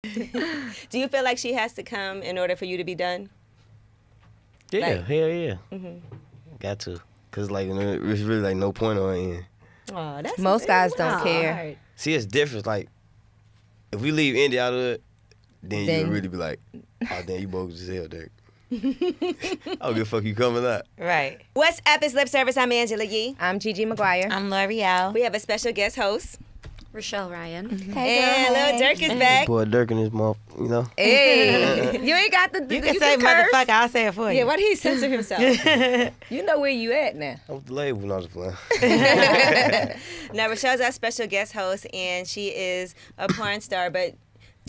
Do you feel like she has to come in order for you to be done? Yeah, Like- hell yeah. Mhm. Got to. Cause like there's really like no point on it. Oh, that's Most guys don't wow. care. See, it's different. Like, if we leave Indy out of it, then, Then- you'll really be like, oh, damn, you bogus as hell, Durk. I don't give a fuck you coming up. Right. What's up? It's Lip Service. I'm Angela Yee. I'm Gigi McGuire. I'm L'Oreal. We have a special guest host. Richelle Ryan. Mm-hmm. and Lil Durk is back. Boy, Durk and his mom, you know. Hey, you ain't got the. You can say curse. motherfucker. I'll say it for you. Yeah, why did he censor himself? You know where you at now. I'm with the label, not just playing. now, Richelle's our special guest host, and she is a porn star. But,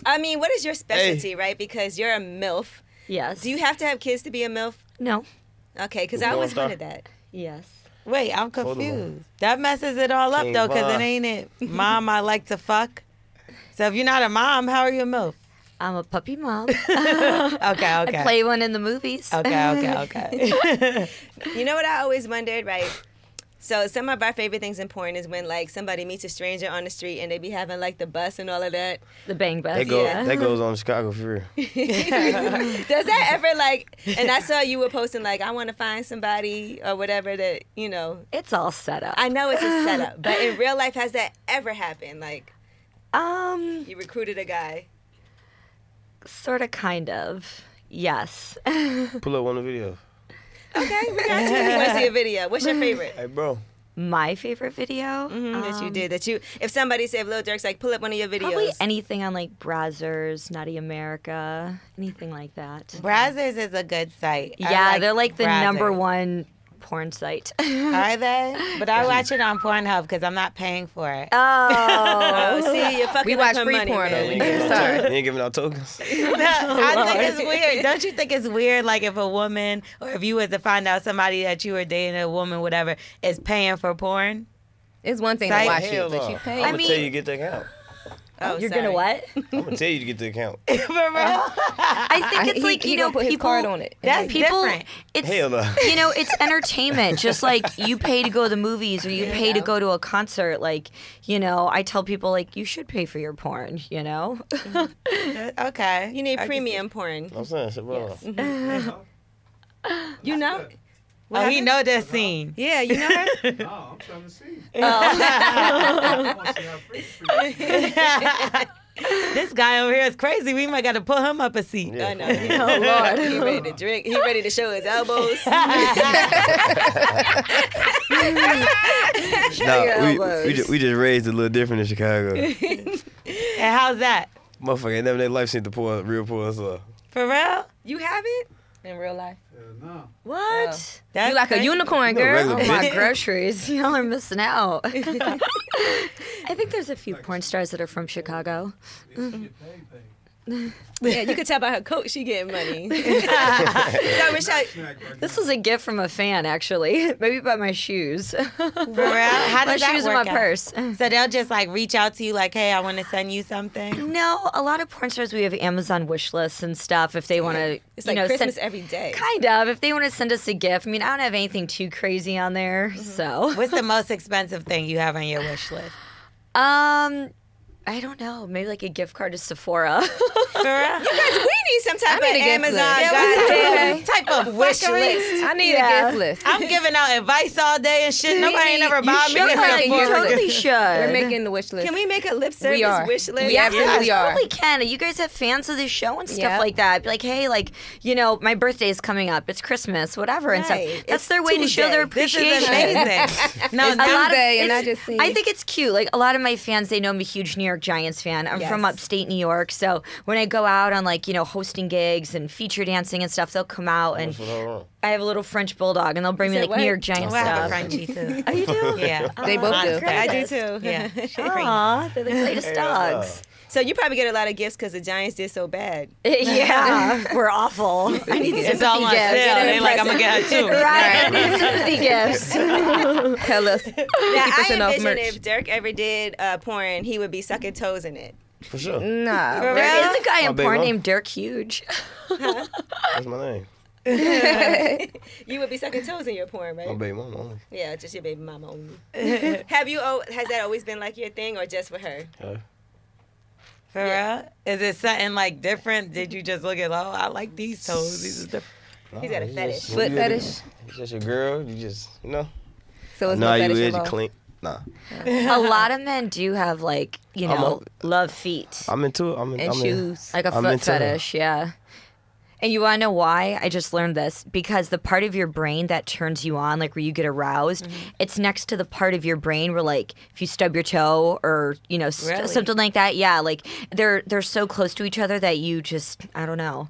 I mean, what is your specialty, right? Because you're a MILF. Yes. Do you have to have kids to be a MILF? No. Okay, because I porn always star? wanted that. Yes. Wait, I'm confused. That messes it all up King though, because it ain't it. Mom, I like to fuck. So if you're not a mom, how are you a MILF? I'm a puppy mom. Okay, okay. I play one in the movies. Okay, okay, okay. You know what I always wondered, right? So some of our favorite things in porn is when like somebody meets a stranger on the street and they be having like the bus and all of that. the bang bus. That, go, yeah. that goes on Chicago for real. Does that ever like? And I saw you were posting like, I want to find somebody or whatever that you know. It's all set up. I know it's a setup, but in real life, has that ever happened? Like um, you recruited a guy. sort of, kind of. Yes. Pull up one of the videos. Okay, we got you. We want to see a video. What's your favorite Hey, bro. My favorite video Mhm, that you Um, did? That you, if somebody said, "Lil Durk's like, pull up one of your videos." Probably anything on like Brazzers, Naughty America, anything like that. Brazzers is a good site. I yeah, they're like the number one porn site. Are they? But I watch it on Pornhub because I'm not paying for it. Oh, see, you're fucking We watch free money, porn man. over You here. ain't giving out Sorry. to- you ain't giving out tokens. I think it's weird. Don't you think it's weird, like if a woman or if you was to find out somebody that you were dating, a woman, whatever, is paying for porn? It's one thing Site- to watch Hell it, but no. you I'm pay. gonna mean- tell you get the account. Oh, you're sorry. gonna what? I'm gonna tell you to get the account. Uh-huh. I think it's like you know put his people. card on it. That's people. different. It's Hell no. you know it's entertainment. Just like you pay to go to the movies or you pay to go to a concert. Like you know, I tell people like you should pay for your porn. You know. Mm-hmm. okay. You need I can premium porn. I'm saying, shit, bro. You know? Oh, he know that scene. Yeah, you know her. No, oh, I'm trying to see. Oh. I want to see how pretty she is. this guy over here is crazy. We might got to pull him up a seat. I know. Oh Lord, he ready to drink. He ready to show his elbows. Nah, your we, we, just, we just raised a little different in Chicago. And how's that? Motherfucker ain't never in their life seen the poor, real poor stuff. For real? you have it? In real life. Yeah, no. What? Oh. That's You like a unicorn, No, girl. regular Oh my groceries! Y'all are missing out. I think there's a few porn stars that are from Chicago. At least she get paid, paid. Yeah, you could tell by her coat she getting money. so Michelle, Snack right This now. was a gift from a fan, actually. Maybe by my shoes. For real? How my does that shoes work and my out? purse. So they'll just like reach out to you like, hey, I want to send you something. No, a lot of porn stars we have Amazon wish lists and stuff. If they want to, it's you like know, Christmas send, every day. kind of. If they want to send us a gift, I mean, I don't have anything too crazy on there. So, What's the most expensive thing you have on your wish list? um, I don't know. Maybe like a gift card to Sephora. you? Guys, we need some type I need of Amazon. Yeah, goddamn type of wish list. I need Yeah. a gift list. I'm giving out advice all day and shit. Nobody ain't ever bought me should. a Sephora You gift totally list. should. We're making the wish list. Can we make a lip service are. wish list? We absolutely Yeah, are. totally can. You guys have fans of the show and stuff Yeah. like that. Be like, hey, like, you know, my birthday is coming up. It's Christmas, whatever, and stuff. That's It's their way to show their Tuesday. This appreciation. is amazing. no, It's no, A lot of- Tuesday and I just see- I think it's cute. Like a lot of my fans, they know I'm a huge New York Giants fan. I'm from upstate New York, so when I go out on like you know hosting gigs and feature dancing and stuff, they'll come out and I have a little French bulldog, and they'll bring me like what? New York Giants Oh, I have a stuff. Frenchie too. Oh, you do? Yeah. They both do. great. I do too. Yeah. Aw, they're the greatest dogs. So you probably get a lot of gifts because the Giants did so bad. yeah, we're awful. I need It's all on sympathy sale. gifts. They like, I'm gonna get her too. Right, I need sympathy gifts. Hella. Now I 50% off envision merch. if Durk ever did uh, porn, he would be sucking toes in it. For sure. Nah. There is a guy My in baby porn mom. named Dirk Huge. That's my name. You would be sucking toes in your porn, My right? baby mama only. Yeah, just your baby mama only. Have you? al- Has that always been like your thing, or just for her? Huh? For real? Is it something like different? Did you just look at, oh, I like these toes. These are different. He's got a it's fetish. just- Foot fetish. Just, it's just your girl. You just, you know. So it's nah, no you fetish is you involved. clean. Nah, a lot of men do have like you I'm know love feet I'm into it. I'm in, And I'm in- shoes. like a I'm foot into it. fetish yeah and you want to know why i just learned this because the part of your brain that turns you on like where you get aroused Mm-hmm. it's next to the part of your brain where like if you stub your toe or you know st- Really? something like that yeah like they're they're so close to each other that you just i don't know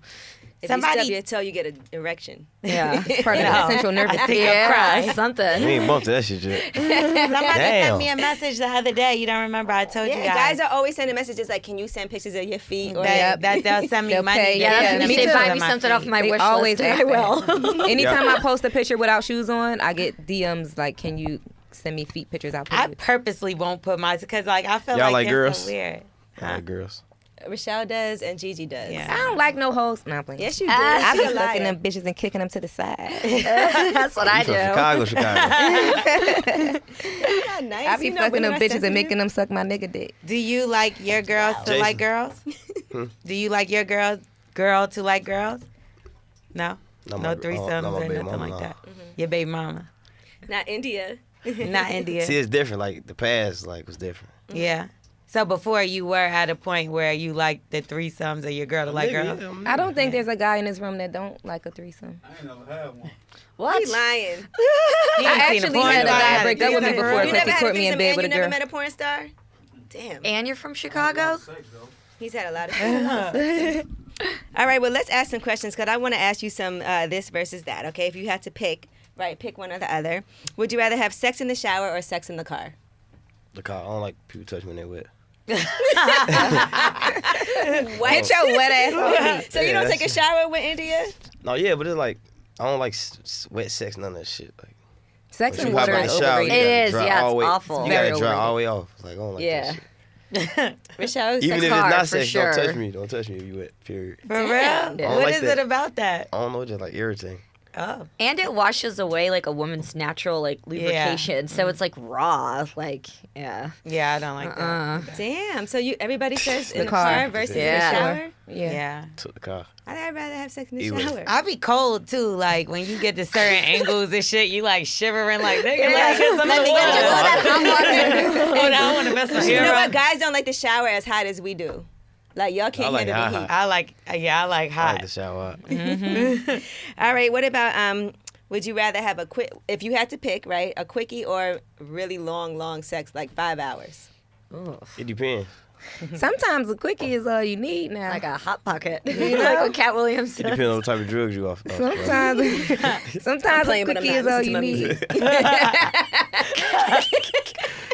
If Somebody- you stub your toe, you get an erection. yeah It's part of the central nervous I think system. I'll cry. We something ain't bumped to that shit yet. Somebody Damn. sent me a message the other day. You don't remember? I told Yeah, you guys guys. are always sending messages like, "Can you send pictures of your feet?" Or that, Yep. that they'll send me They'll money. pay, to yeah, send yeah, them me say too. buy me my something off my They wish always list ask i will Anytime I post a picture without shoes on, I get DMs like, "Can you send me feet pictures?" I'll put I purposely won't put my because like I feel Y'all like, like it's girls? so weird. I like girls. Richelle does and Gigi does. Yeah. I don't like no hoes. Nah, I'm playing. Yes, you ah, do. I be She's a them bitches and kicking them to the side. that's what i You do Chicago, Chicago. Nice. I be You know fucking them bitches and sensitive. making them suck my nigga dick. Do you like your girls to Jason. like girls? Hmm? Do you like your girl girl to like girls? No, Not no my- uh, threesomes not or nothing mama, like no. that. Mm-hmm. Your baby mama, Not India. not India. See, it's different. Like the past, like was different. Mm-hmm. Yeah. So before you were at a point where you liked the threesomes of your girl to like Nigga, girls. yeah, I'm I nigga. don't think there's a guy in this room that don't like a threesome. I ain't never had one. what He lying. He I actually porn had a guy break up with me threesome. before You because never he had caught a me in threesome bed and with you a never girl. met a porn star? Damn. and you're from chicago Sex. He's had a lot of All right, well, let's ask some questions because I want to ask you some uh, this versus that, okay? If you had to pick, right, pick one or the other. Would you rather have sex in the shower or sex in the car? The car. I don't like people touch me when they wet. What? Get your wet ass off me. so you don't take a shower with India? No, yeah, but it's like I don't like s- s- wet sex, none of that shit. Like Sex when and you hop water out is the shower, you overrated. It gotta is, dry yeah, all it's way, awful. You gotta dry all the way off. Like I don't like Yeah. that shit. Richelle, Even sex if it's hard, not sex, sure. don't touch me. Don't touch me if you wet. Period. For real? Damn. I don't What like is that. it about that? I don't know, just like irritating. Oh. and it washes away like a woman's natural like lubrication so it's like raw like yeah Yeah, I don't like Uh-uh. Damn. So you everybody says in The the car. car versus in Yeah. the shower? Yeah. Yeah. Took the car. I'd rather have sex in the Either. shower. I'd be cold too. Like when you get to certain angles and shit, you like shivering like nigga. Like, get some of the water. Oh, now I want to mess my you hair know what? Guys don't like the shower as hot as we do. Like y'all can't I like handle it the hot, heat. I like, yeah, I like I like hot. the shower. All right. What about um? Would you rather have a quick? If you had to pick, right, a quickie or really long, long sex, like five hours? It depends. Sometimes a quickie is all you need now. like a hot pocket You like what Katt Williams It depends on what type of drugs you off. off sometimes, sometimes a playing, but quickie is all you need.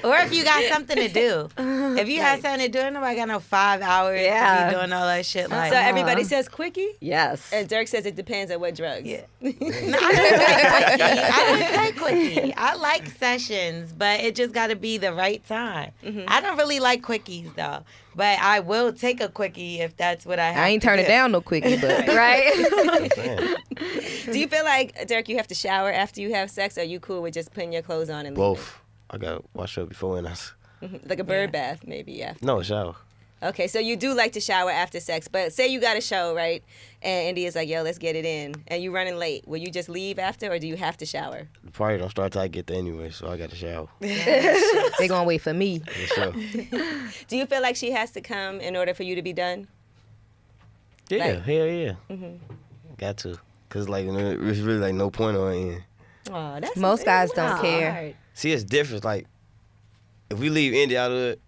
Or if you got something to do. Uh-huh. If you had something to do, nobody got no five hours Yeah. to be doing all that shit. Like, So uh-huh. everybody says quickie, yes and Durk says it depends on what drugs. Yeah. No, I didn't say quickie. I didn't say quickie. I like sessions, but it just got to be the right time. Mm-hmm. I don't really like quickies though, but I will take a quickie if that's what I have. I ain't to turning do. down no quickie, but right Do you feel like Durk? you have to shower after you have sex, or are you cool with just putting your clothes on and leaving? both. I got to wash up before and I. s- like a bird bath, maybe? Yeah. No shower. Okay, so you do like to shower after sex, but say you got a show, right? And India's like, "Yo, let's get it in," and you running late. Will you just leave after, or do you have to shower? The party don't start till I get there anyway, so I got to shower. they gonna wait for me. For sure. Do you feel like she has to come in order for you to be done? Yeah, Like- hell yeah. Mm-hmm. Got to. Cause like there's really like no point on it. Oh, that's Most guys don't that's care. hard. See, it's different. Like if we leave Indy out of it,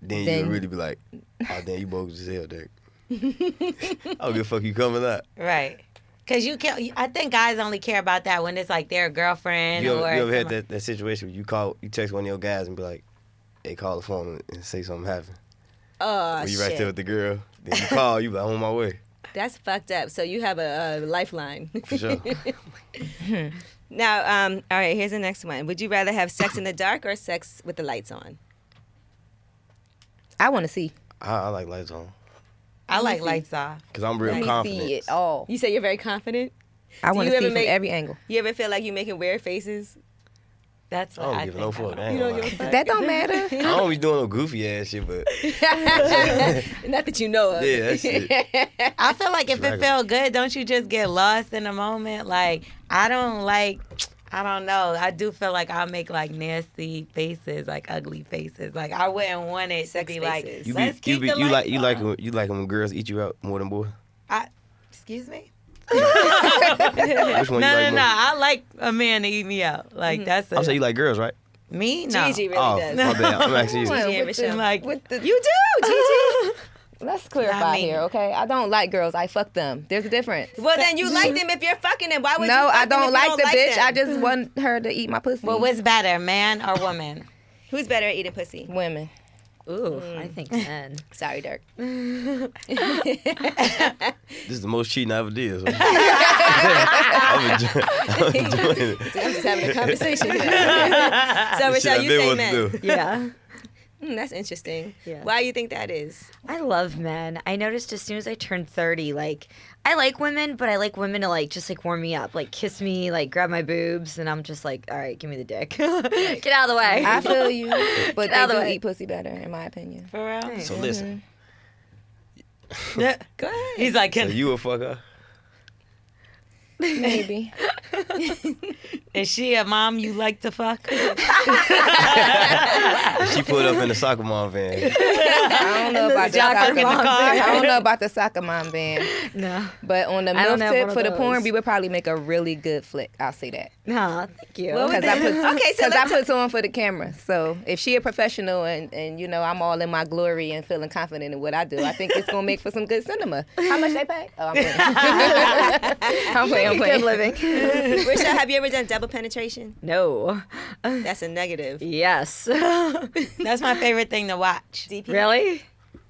then, Then- you'll really be like, oh damn, you bogus as hell, Durk. I don't give a fuck you coming out. Right. Cause you can't. I think guys only care about that when it's like their girlfriend You ever, or. you ever had that, that situation where you call, you text one of your guys and be like, hey, call the phone and say something happened. Oh When you shit, right there with the girl, then you call, you be like, I'm on my way. that's fucked up. So you have a, a lifeline. For sure. now, um, all right, here's the next one. Would you rather have sex in the dark or sex with the lights on? I want to see. I, I like lights on. I like lights off. Cause I'm real Let me confident. see it all. You say you're very confident. I want you to ever see from make- every angle. You ever feel like you're making weird faces? That's I what don't I, give think. no fuck. I ain't You don't gonna give a lie. fuck. That don't matter. I don't be doing no goofy ass shit, but Not that you know of. Yeah, that's it. I feel like if it Regular. felt good, don't you just get lost in the moment? Like I don't like. I don't know. I do feel like I make like nasty faces, like ugly faces. Like I wouldn't want it to be faces. like. you be Let's you keep be the you like lights you like when, you like when girls eat you out more than boys. I, excuse me. Which one No, no, no. I like a man to eat me out. Like mm-hmm. that's a, I'm saying you like girls, right? me. No. Gigi really oh, does. my bad. I'm asking you. Gigi and with the- Michelle. Like with the- You do, Gigi. Let's clarify mean- here, okay? I don't like girls. I fuck them. There's a difference. well, then you like them if you're fucking them. Why would you no, I don't you like don't the bitch. them? I just want her to eat my pussy. Well, what's better, man or woman? Who's better at eating pussy? women? Ooh, mm. I think men. Sorry, Durk. This is the most cheating I ever did. So. I'm enjoying, I'm enjoying it. I'm just having a conversation. so, Shit, Richelle, I you say what men. Yeah. Hmm, that's interesting. Yeah. Why you think that is? I love men. I noticed as soon as I turned 30, like, I like women, but I like women to, like, just, like, warm me up. Like, kiss me, like, grab my boobs, and I'm just like, all right, give me the dick. Get out of the way. I feel you, but Get out of they the do way. eat pussy better, in my opinion. For real? So listen, Go ahead. He's like, so can, you a fucker? Maybe. is she a mom you like to fuck? She put up in the soccer mom van. I don't know about the jock soccer mom. car. I don't know about the soccer mom band, no. but on the milk tip for the porn, we would probably make a really good flick. I'll say that. No, thank you. What would Because I put, Okay, so cause I let's put on for the camera. So if she a professional and, and you know I'm all in my glory and feeling confident in what I do, I think it's gonna make for some good cinema. How much they pay? Oh, I'm playing. I'm playing. I'm Good living. Richelle, have you ever done double penetration? no. That's a negative. Yes. That's my favorite thing to watch. DP. really?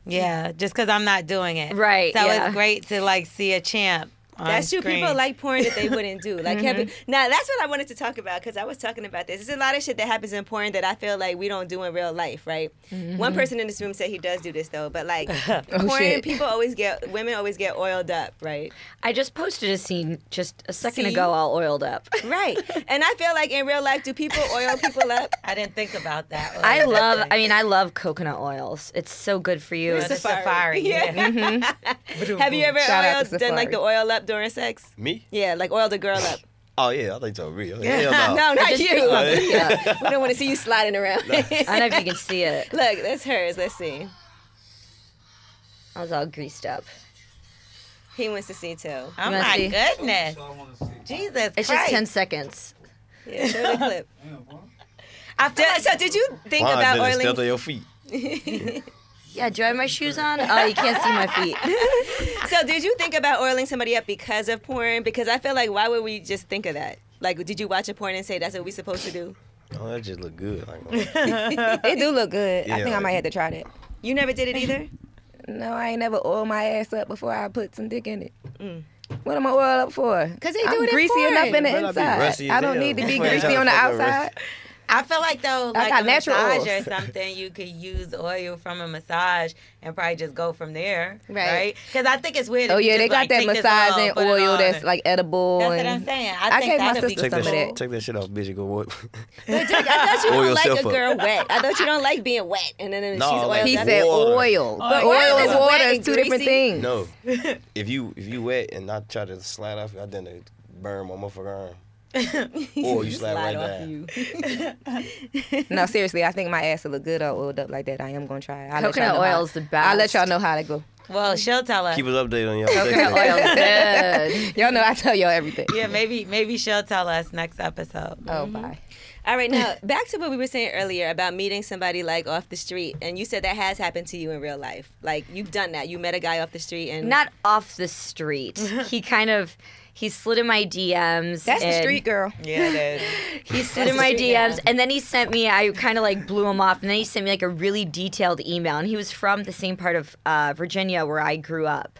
Yeah, just because I'm not doing it. Right, So yeah. it's great to like see a champ. On That's true. screen. People like porn that they wouldn't do. Like, have you, mm-hmm. now that's what I wanted to talk about because I was talking about this. There's a lot of shit that happens in porn that I feel like we don't do in real life, right? One mm-hmm. person in this room said he does do this though, but like oh, porn, shit. people always get women always get oiled up, right? I just posted a scene just a second See? ago, all oiled up. Right. and I feel like in real life, do people oil people up? I didn't think about that. I love, I mean, I love coconut oils. It's so good for you. The safari. Yeah. Mm-hmm. Have you ever oiled, done like the oil up during sex? Me? Yeah, like oiled the girl up. Oh yeah, I think so. Real. Hell no. no, not you. picked Yeah. we don't want to see you sliding around. I don't know if you can see it. Look, that's hers. Let's see. I was all greased up. He wants to see too. Oh You wanna my see? goodness. So I want to see. Jesus It's Christ. just 10 seconds. Yeah, show the clip. Damn. I feel like so did you think Fine, about then it's on oiling? your feet. Yeah, do I have my shoes on? Oh, you can't see my feet. So did you think about oiling somebody up because of porn? Because I feel like why would we just think of that? Like, did you watch a porn and say that's what we supposed to do? Oh, that just look good. Like, It do look good. I Yeah, think I might have to try that. You never did it either. No, I ain't never oiled my ass up before I put some dick in it. Mm. What am I oil up for? 'Cause they I'm do it greasy porn. enough in the Better inside. I don't need to be greasy on the to fuck no outside. I feel like though, like a natural massage oils. or something, you could use oil from a massage and probably just go from there, Right. right? Because I think it's weird. Oh yeah, they just, got like, that take massaging oil, oil that's like edible. That's what I'm saying. I, I think gave my sister take some that of shit. that. Take that shit off, bitch. Go what? I thought you don't like a girl wet. I thought you don't like being wet, and then No, she's like oiled he said oil. But oil oil and is water wet is two different things. No. if you if you wet and I try to slide off, I done burn my motherfucker arm. or you slide, right off down. you. No, seriously, I think my ass will look good all oiled up like that. I am gonna try. it. I'll let Coconut y'all know how- oil is the best. I'll let y'all know how to go. Well, she'll tell us. Keep us updated on your Coconut oil is good. Y'all know I tell y'all everything. Yeah, maybe maybe she'll tell us next episode. Oh, bye. All right, now back to what we were saying earlier about meeting somebody like off the street, and you said that has happened to you in real life. Like you've done that. You met a guy off the street, and Not off the street. he kind of, he slid in my DMs. That's the street girl. Yeah, it is. He slid in my DMs, and then he sent me. I kind of like blew him off, and then he sent me like a really detailed email. And he was from the same part of uh, Virginia where I grew up,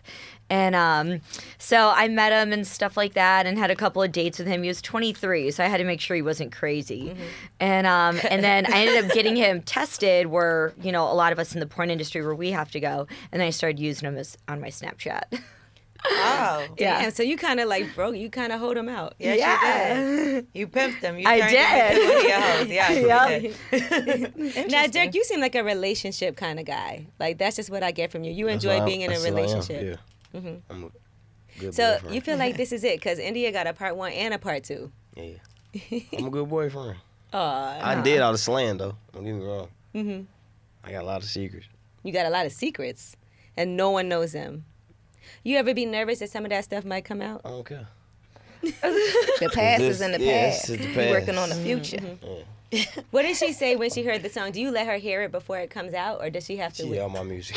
and um, so I met him and stuff like that, and had a couple of dates with him. He was 23, so I had to make sure he wasn't crazy, and um, and then I ended up getting him tested, where you know a lot of us in the porn industry where we have to go, and then I started using him as on my Snapchat. Oh. Yeah. Damn, so you kind of like broke. You kind of hold them out. Yes, Yeah. you did. You pimped them. You I turned them did. into your hoes. Yeah, Yep. you did. Now, Durk, you seem like a relationship kind of guy. Like that's just what I get from you. You enjoy I- being in a that's who I am, relationship. Yeah. Mhm. I'm a good So boyfriend. you feel like this is it because India got a part one and a part two. Yeah. I'm a good boyfriend. Oh, I did all the slang though. Don't get me wrong. Mm-hmm. I got a lot of secrets. you got a lot of secrets, and no one knows them. You ever be nervous that some of that stuff might come out? I don't care. The past is in the Yeah, past. it's in the We past. working on the future. What did she say when she heard the song? Do you let her hear it before it comes out, or does she have to? She wait? all my music.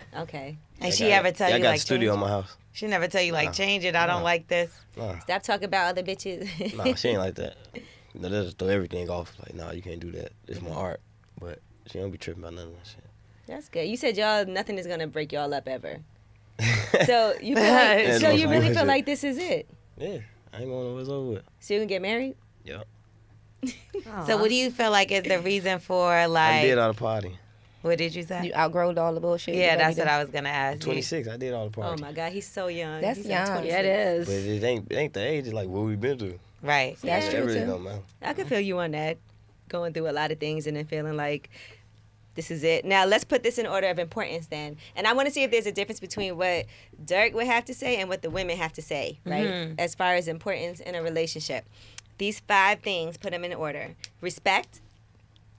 Okay. And I she got- ever tell yeah, you I got like a studio change in my house. She never tell you like Nah. change it. I don't like this. Nah, Stop talking about other bitches. nah, she ain't like that. No, they just throw everything off. Like, nah, you can't do that. It's my art. But she don't be tripping about none of that shit. That's good. You said y'all nothing is gonna break y'all up ever. So you feel like, so you really feel like this is it. yeah, I ain't gonna what's over with. So you can get married. Yep. So what do you feel like is the reason for like? I like? did all the party. What did you say? You outgrowed all the bullshit. yeah, that's what did. I was gonna ask. you. 26. I did all the party. Oh my God, he's so young. That's He's young. like Yeah, it 26. But it ain't, it ain't the age. It's like what we been through. Right. That's Yeah. True really too. I can feel you on that, going through a lot of things and then feeling like this is it. Now let's put this in order of importance then, and I want to see if there's a difference between what Durk would have to say and what the women have to say, right? Mhm. As far as importance in a relationship, these five things, put them in order: respect,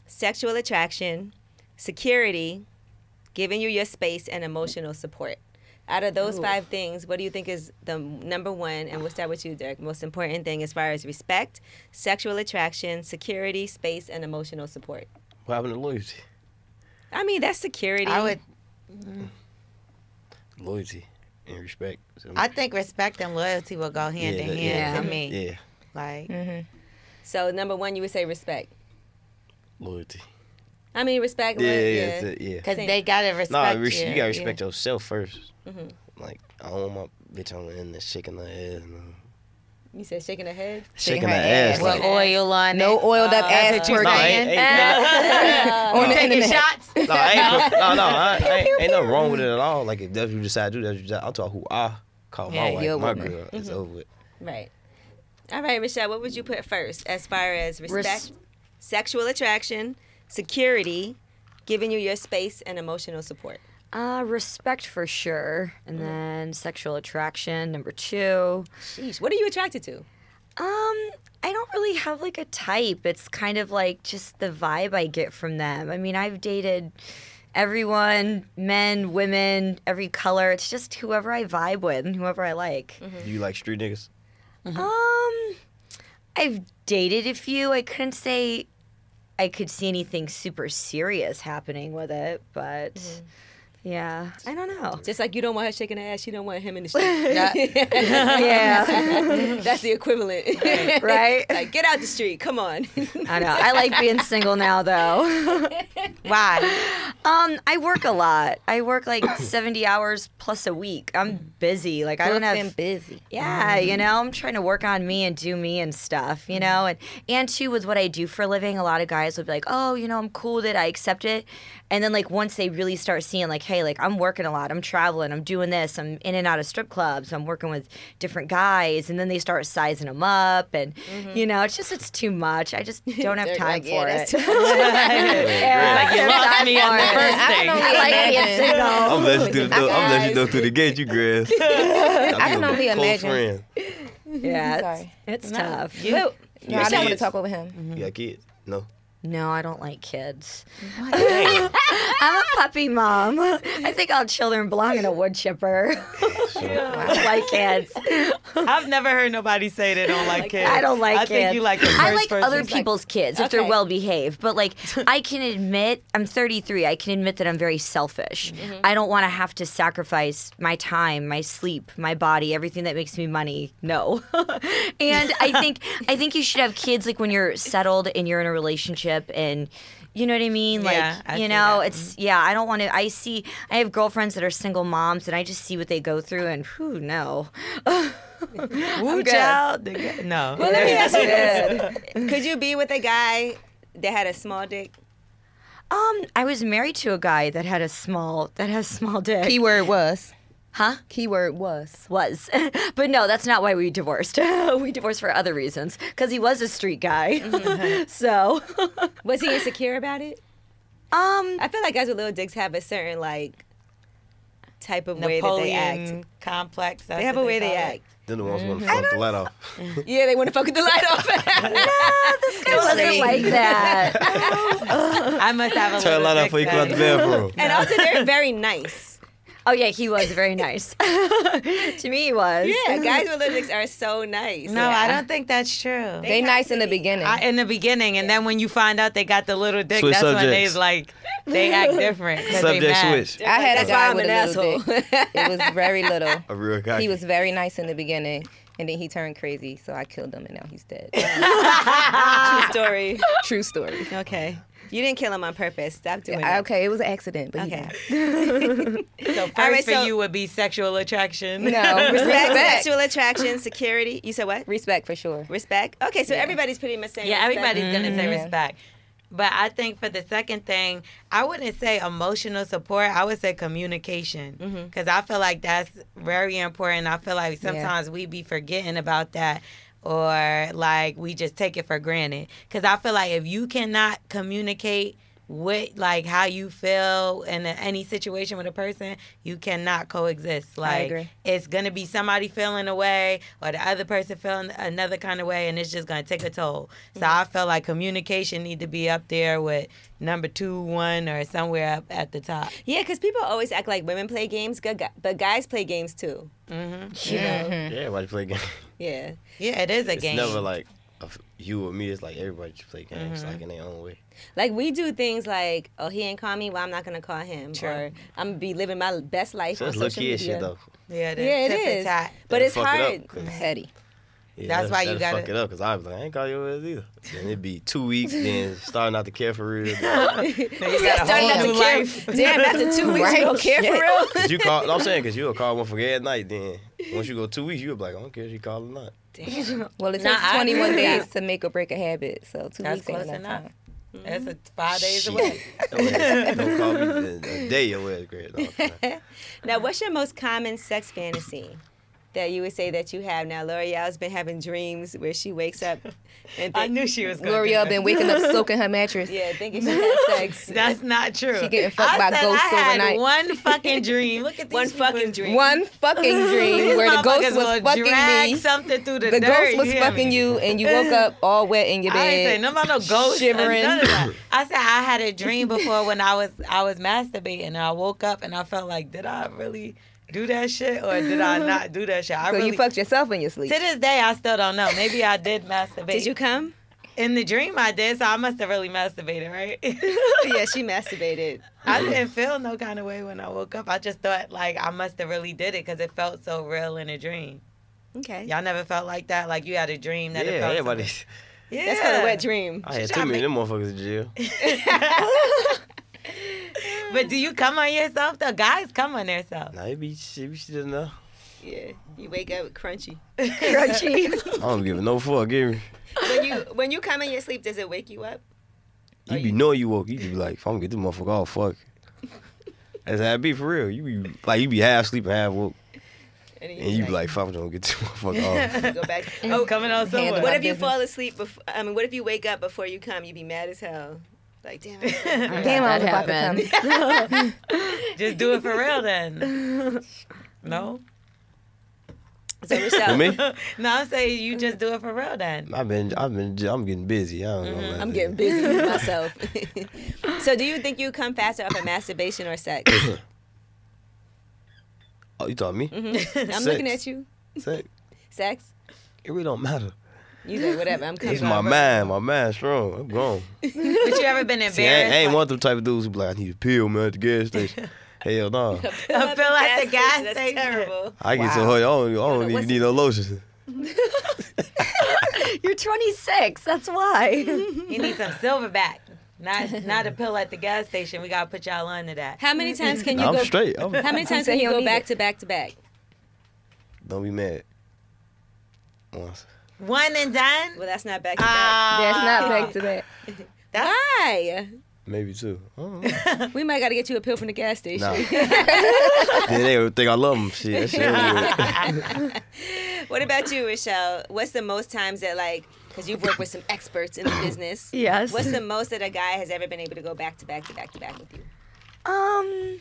sexual attraction, security, giving you your space, and emotional support. Out of those Ooh. five things, what do you think is the number one? And we'll start with you, Durk. Most important thing as far as respect, sexual attraction, security, space, and emotional support. What happened to loyalty? I mean, that's security. I would. Mm-hmm. Loyalty and respect. So, I think respect and loyalty will go hand Yeah, in that- hand yeah. for me. yeah, Like Mhm. So number one, you would say respect. loyalty. I mean, respect. Yeah, lo- yeah, yeah. yeah. yeah. because they gotta respect Nah, you. res- you gotta respect yeah. yourself first. Mhm. Like I don't want my bitch on in there shaking her ass. and You said shaking the head. Shaking her her ass. ass. Like, oil on No it. oiled up Uh, ass that's you twerking. no, saying? ain't, ain't, On You the taking shots? no, I ain't, no, no, I, I ain't, ain't nothing wrong with it at all. Like if that's what you decide to do, that's what you decide. I'm talking who I call Yeah, my wife, your my woman. girl. It's over with. Right. All right, Michelle. What would you put first as far as respect, Res- sexual attraction, security, giving you your space, and emotional support? Uh, respect for sure, and then sexual attraction number two. Sheesh. What are you attracted to? Um, I don't really have like a type. It's kind of like just the vibe I get from them. I mean, I've dated everyone, men, women, every color. It's just whoever I vibe with and whoever I like. Do you like street niggas? Um, I've dated a few. I couldn't say I could see anything super serious happening with it, but yeah, I don't know. Just like you don't want her shaking her ass, you don't want him in the street. yeah, That's the equivalent. right. like, get out the street. Come on. I know. I like being single now, though. Why? Um, I work a lot. I work like 70 hours plus a week. I'm busy. Like I don't have busy. Yeah, you know, I'm trying to work on me and do me and stuff, you know, and and too with what I do for a living, a lot of guys would be like, "Oh, you know, I'm cool with it. I accept it." And then like once they really start seeing like, "Hey, like I'm working a lot. I'm traveling. I'm doing this. I'm in and out of strip clubs. I'm working with different guys." And then they start sizing them up and mm-hmm. you know, it's just it's too much. I just don't have time like, for yeah, it. yeah, Like you lost me on the first I thing. can only I like being imagine. single. I'm letting you through the I door. I'm letting you know through the gate. You grass. I can only imagine. friend. Yeah, Sorry. it's, it's tough. Wait, No, I got didn't want to talk over him. You got kids? No. No, I don't like kids. I'm a puppy mom. I think all children belong in a wood chipper. I don't like kids. I've never heard nobody say they don't like kids. I don't like kids. I think you like the first I like person. other people's kids if they're well behaved. But like, I can admit, I'm 33. I can admit that I'm very selfish. Mm-hmm. I don't want to have to sacrifice my time, my sleep, my body, everything that makes me money. No. and I think I think you should have kids like when you're settled and you're in a relationship and. You know what I mean? Like, Yeah, you know, that. it's yeah. I don't want to. I see. I have girlfriends that are single moms, and I just see what they go through, and whew, no. Woo child. No. Well, let me ask you this: Could you be with a guy that had a small dick? Um, I was married to a guy that had a small that has small dick. Keyword was. Huh? Keyword was. Was. but no, that's not why we divorced. we divorced for other reasons. Because he was a street guy. so, Was he insecure about it? um, I feel like guys with little dicks have a certain like type of way that they act. Complex. that's They have what a way they call it. act. Then the ones Mm-hmm. want to fuck the light off. Yeah, they want to fuck with the light off. it wasn't like that. I must have a Turn the light off before you come out the then. bathroom. and also, they're very nice. Oh, yeah, he was very nice. to me, he was. Yeah, guys with little dicks are so nice. No, I don't think that's true. They nice in the beginning. I, in the beginning, and then when you find out they got the little dick, Switch that's when they subjects. like they act different. they Subject switch. I had That's a why guy I'm with an a little asshole. dick. It was very little. A real guy. He was very nice in the beginning, and then he turned crazy, so I killed him, and now he's dead. True story. True story. Okay. You didn't kill him on purpose. Stop doing I- that. okay, it was an accident, but Okay. okay. So first All right, for so- you would be sexual attraction. No, Respect, respect, sexual attraction, security. You said what? respect for sure. Respect. Okay, so everybody's pretty much saying. Yeah, respect. everybody's gonna say Mhm. respect. But I think for the second thing, I wouldn't say emotional support. I would say communication Mm-hmm. because I feel like that's very important. I feel like sometimes we be forgetting about that or like we just take it for granted. Because I feel like if you cannot communicate what like how you feel in any situation with a person, you cannot coexist. Like agree. it's gonna be somebody feeling a way or the other person feeling another kind of way, and it's just gonna take a toll. So I feel like communication need to be up there with number two, one, or somewhere up at the top. Yeah, because people always act like women play games, but guys play games too. Mm-hmm. You know? Yeah, everybody play games. Yeah. Yeah, it is a game. It's game. never like a f- you or me. It's like everybody just play games Mm-hmm. like in their own way. Like we do things like, oh, he ain't call me, well, I'm not gonna call him, True. or I'm gonna be living my best life So on it's little social media. shit though. yeah, it is. Yeah, it Tip for is. tat. But it's hard. It up, 'cause- Petty. Yeah, That's why you gotta- fuck it up because I was like, I ain't call your ass either. Then it'd be two weeks, then starting not to care for real. You got Starting whole not to new care. life. Damn, after two weeks, you don't care for real. Cause you call, no, I'm saying, cause you'll call one for at night. Then once you go two weeks, you'll be like, I don't care if she call or not. Well, it Nah, takes I 21 agree. days to make or break a habit, so two That's weeks ain't close enough enough. time. That's a mm-hmm. five days Shit. away. Don't call me a, a day your ass great. No, Now, what's your most common sex fantasy that you would say that you have? Now, L'Oreal's been having dreams where she wakes up and I knew she was going L'Oreal been waking up soaking her mattress. yeah, thinking she had sex. That's not true. She getting fucked I by ghosts I had overnight. One fucking dream. Look at these One fucking dream. One fucking dream where the ghost was fucking me. something through the, The dirt. ghost was fucking me? you, and you woke up all wet in your bed. I ain't say nothing about no ghost shivering. I said I had a dream before when I was I was masturbating and I woke up and I felt like did I really do that shit or did I not do that shit? I So really you fucked yourself in your sleep. to this day I still don't know. Maybe I did masturbate. Did you come? in the dream I did, so I must have really masturbated, right? yeah, she masturbated. I didn't feel no kind of way when I woke up. I just thought like I must have really did it because it felt so real in a dream. Okay. Y'all never felt like that? Like you had a dream that it Yeah, felt so everybody. real? Yeah. That's called a wet dream. I had too many make- of them motherfuckers in jail. But do you come on yourself? The guys come on themselves. Nah, it be shit, be shit enough. Yeah. You wake up crunchy. Crunchy. I don't give a no fuck. Give me. When you when you come in your sleep, does it wake you up? You be knowing you woke. You be like, if I'm gonna get this motherfucker off, fuck. That's how it be for real. You be like, you be half sleep half woke, And, then and you be like, fuck, I'm gonna get this motherfucker off. go back. Oh, coming on somewhere. What my if you business. fall asleep before? I mean, what if you wake up before you come? You be mad as hell. Like damn. I Damn, I was That about to happened. come. Just do it for real then. No? So Michelle, With me? no, I'm saying you just do it for real then. I've been, I've been, I'm getting busy. I don't know. Mm-hmm. I'm getting busy with myself. so, do you think you come faster off of masturbation or sex? Oh, you talking me? Mm-hmm. I'm Sex. looking at you. Sex. Sex. It really don't matter. You like whatever. I'm coming. It's my mind. My mind strong. I'm grown. But you ever been embarrassed? See, I ain't, I ain't like- one of them type of dudes who be like, I need a pill, man, at the gas station. Hell no. I feel like the gas That's station. terrible. I get so hard, I don't, I don't even need no lotion. You're 26. That's why. You need some silverback. Not not a pill at the gas station. We gotta put y'all under that. How many times can you I'm go? straight. I'm, How many times can you go back it. to back to back? don't be mad. Once. One and done. Well, that's not back to back. Ah, That's not back to back. That's, Why? Maybe two. I don't know. We might got to get you a pill from the gas station. Nah. then they would think I love them. Shit, that shit weird. What about you, Richelle? What's the most times that like, because you've worked with some experts in the business. Yes. What's the most that a guy has ever been able to go back to back to back to back with you? Um,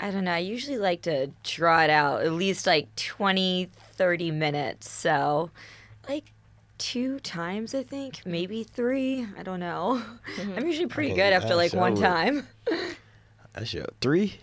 I don't know. I usually like to draw it out at least like 20, 30 minutes. So, like two times, I think, maybe three. I don't know. Mm-hmm. I'm usually pretty can't good after like one time. That shit. Three?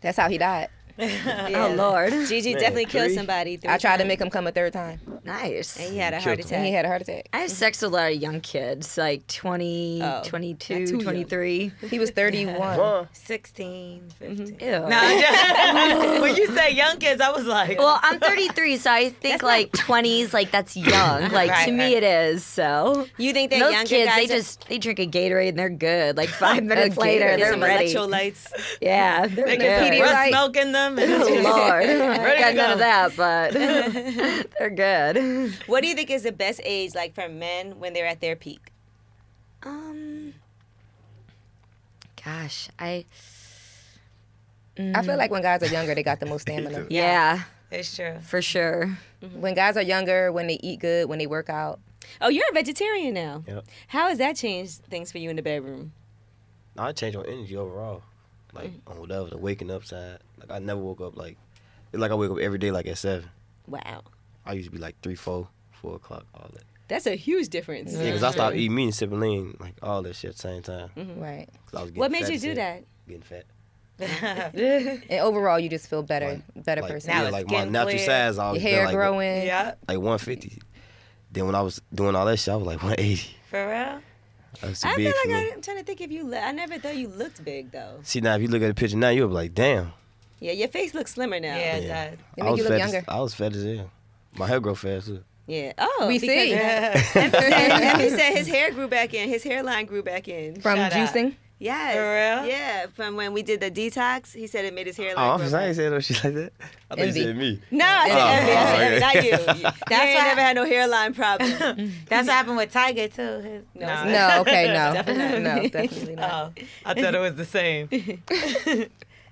That's how he died. Oh Lord, Gigi Man, definitely killed somebody. three I tried to make him come a third time, nice. And he had a heart attack. and he had a heart attack. I have sex with a lot of young kids, like 20, Oh, 22, too young. 23. He was 31. Huh? 16, mm-hmm. 15. Ew. No, just- when you say young kids, I was like, Well, I'm 33, so I think like 20s, like that's young. Like Right, to me, right. it is. So You think that those younger kids, guys they are- just they drink a Gatorade and they're good. Like five minutes later, they're some ready. electrolytes. Yeah, they're they good. get some Pedialyte. breast milk in them. And Oh, Lord, I to got none go. of that, but they're good. What do you think is the best age, like for men, when they're at their peak? Um, gosh, I I feel like when guys are younger, they got the most stamina. yeah, It's true. for sure. When guys are younger, when they eat good, when they work out, Oh, you're a vegetarian now. Yep. How has that changed things for you in the bedroom? No, I changed my energy overall. Like mm-hmm. on whatever the waking up side. Like I never woke up like it's like I wake up every day like at seven. Wow, I used to be like three, four, four o'clock, all that. that's a huge difference. Yeah, because I stopped eating meat and sipping lean, like all that shit at the same time. Mm-hmm. right? 'Cause I was getting What made fat you do hell. that? Getting fat. And overall, you just feel better, Like- better like, person. Now yeah, it's like my skin natural clear. size, I Your was hair like, growing. yeah, like 150. Then when I was doing all that shit, I was like 180. for real. I too I big feel like. I, I'm trying to think if you. Li- I never thought you looked big though. See now, if you look at the picture now, you'll be like, damn. Yeah, your face looks slimmer now. Yeah, Yeah. it does. They I make was you look fat as- younger. I was fat as hell. My hair grow fast too. Yeah. Oh, We because see. Effie said, Effie said his hair grew back in. His hairline grew back in. From Shut up. juicing. Yes. For real? Yeah. From when we did the detox, he said it made his Oh, hairline. I'm grow sorry, I back. ain't saying no shit like that. I thought you said me. No, I said Oh, Effie. I said oh, Effie, not you. That's That's you ain't why- never had no hairline problem. That's what happened with Tiger too. His, No, it's No, okay, no, Definitely not. no, definitely not. Oh, I thought it was the same.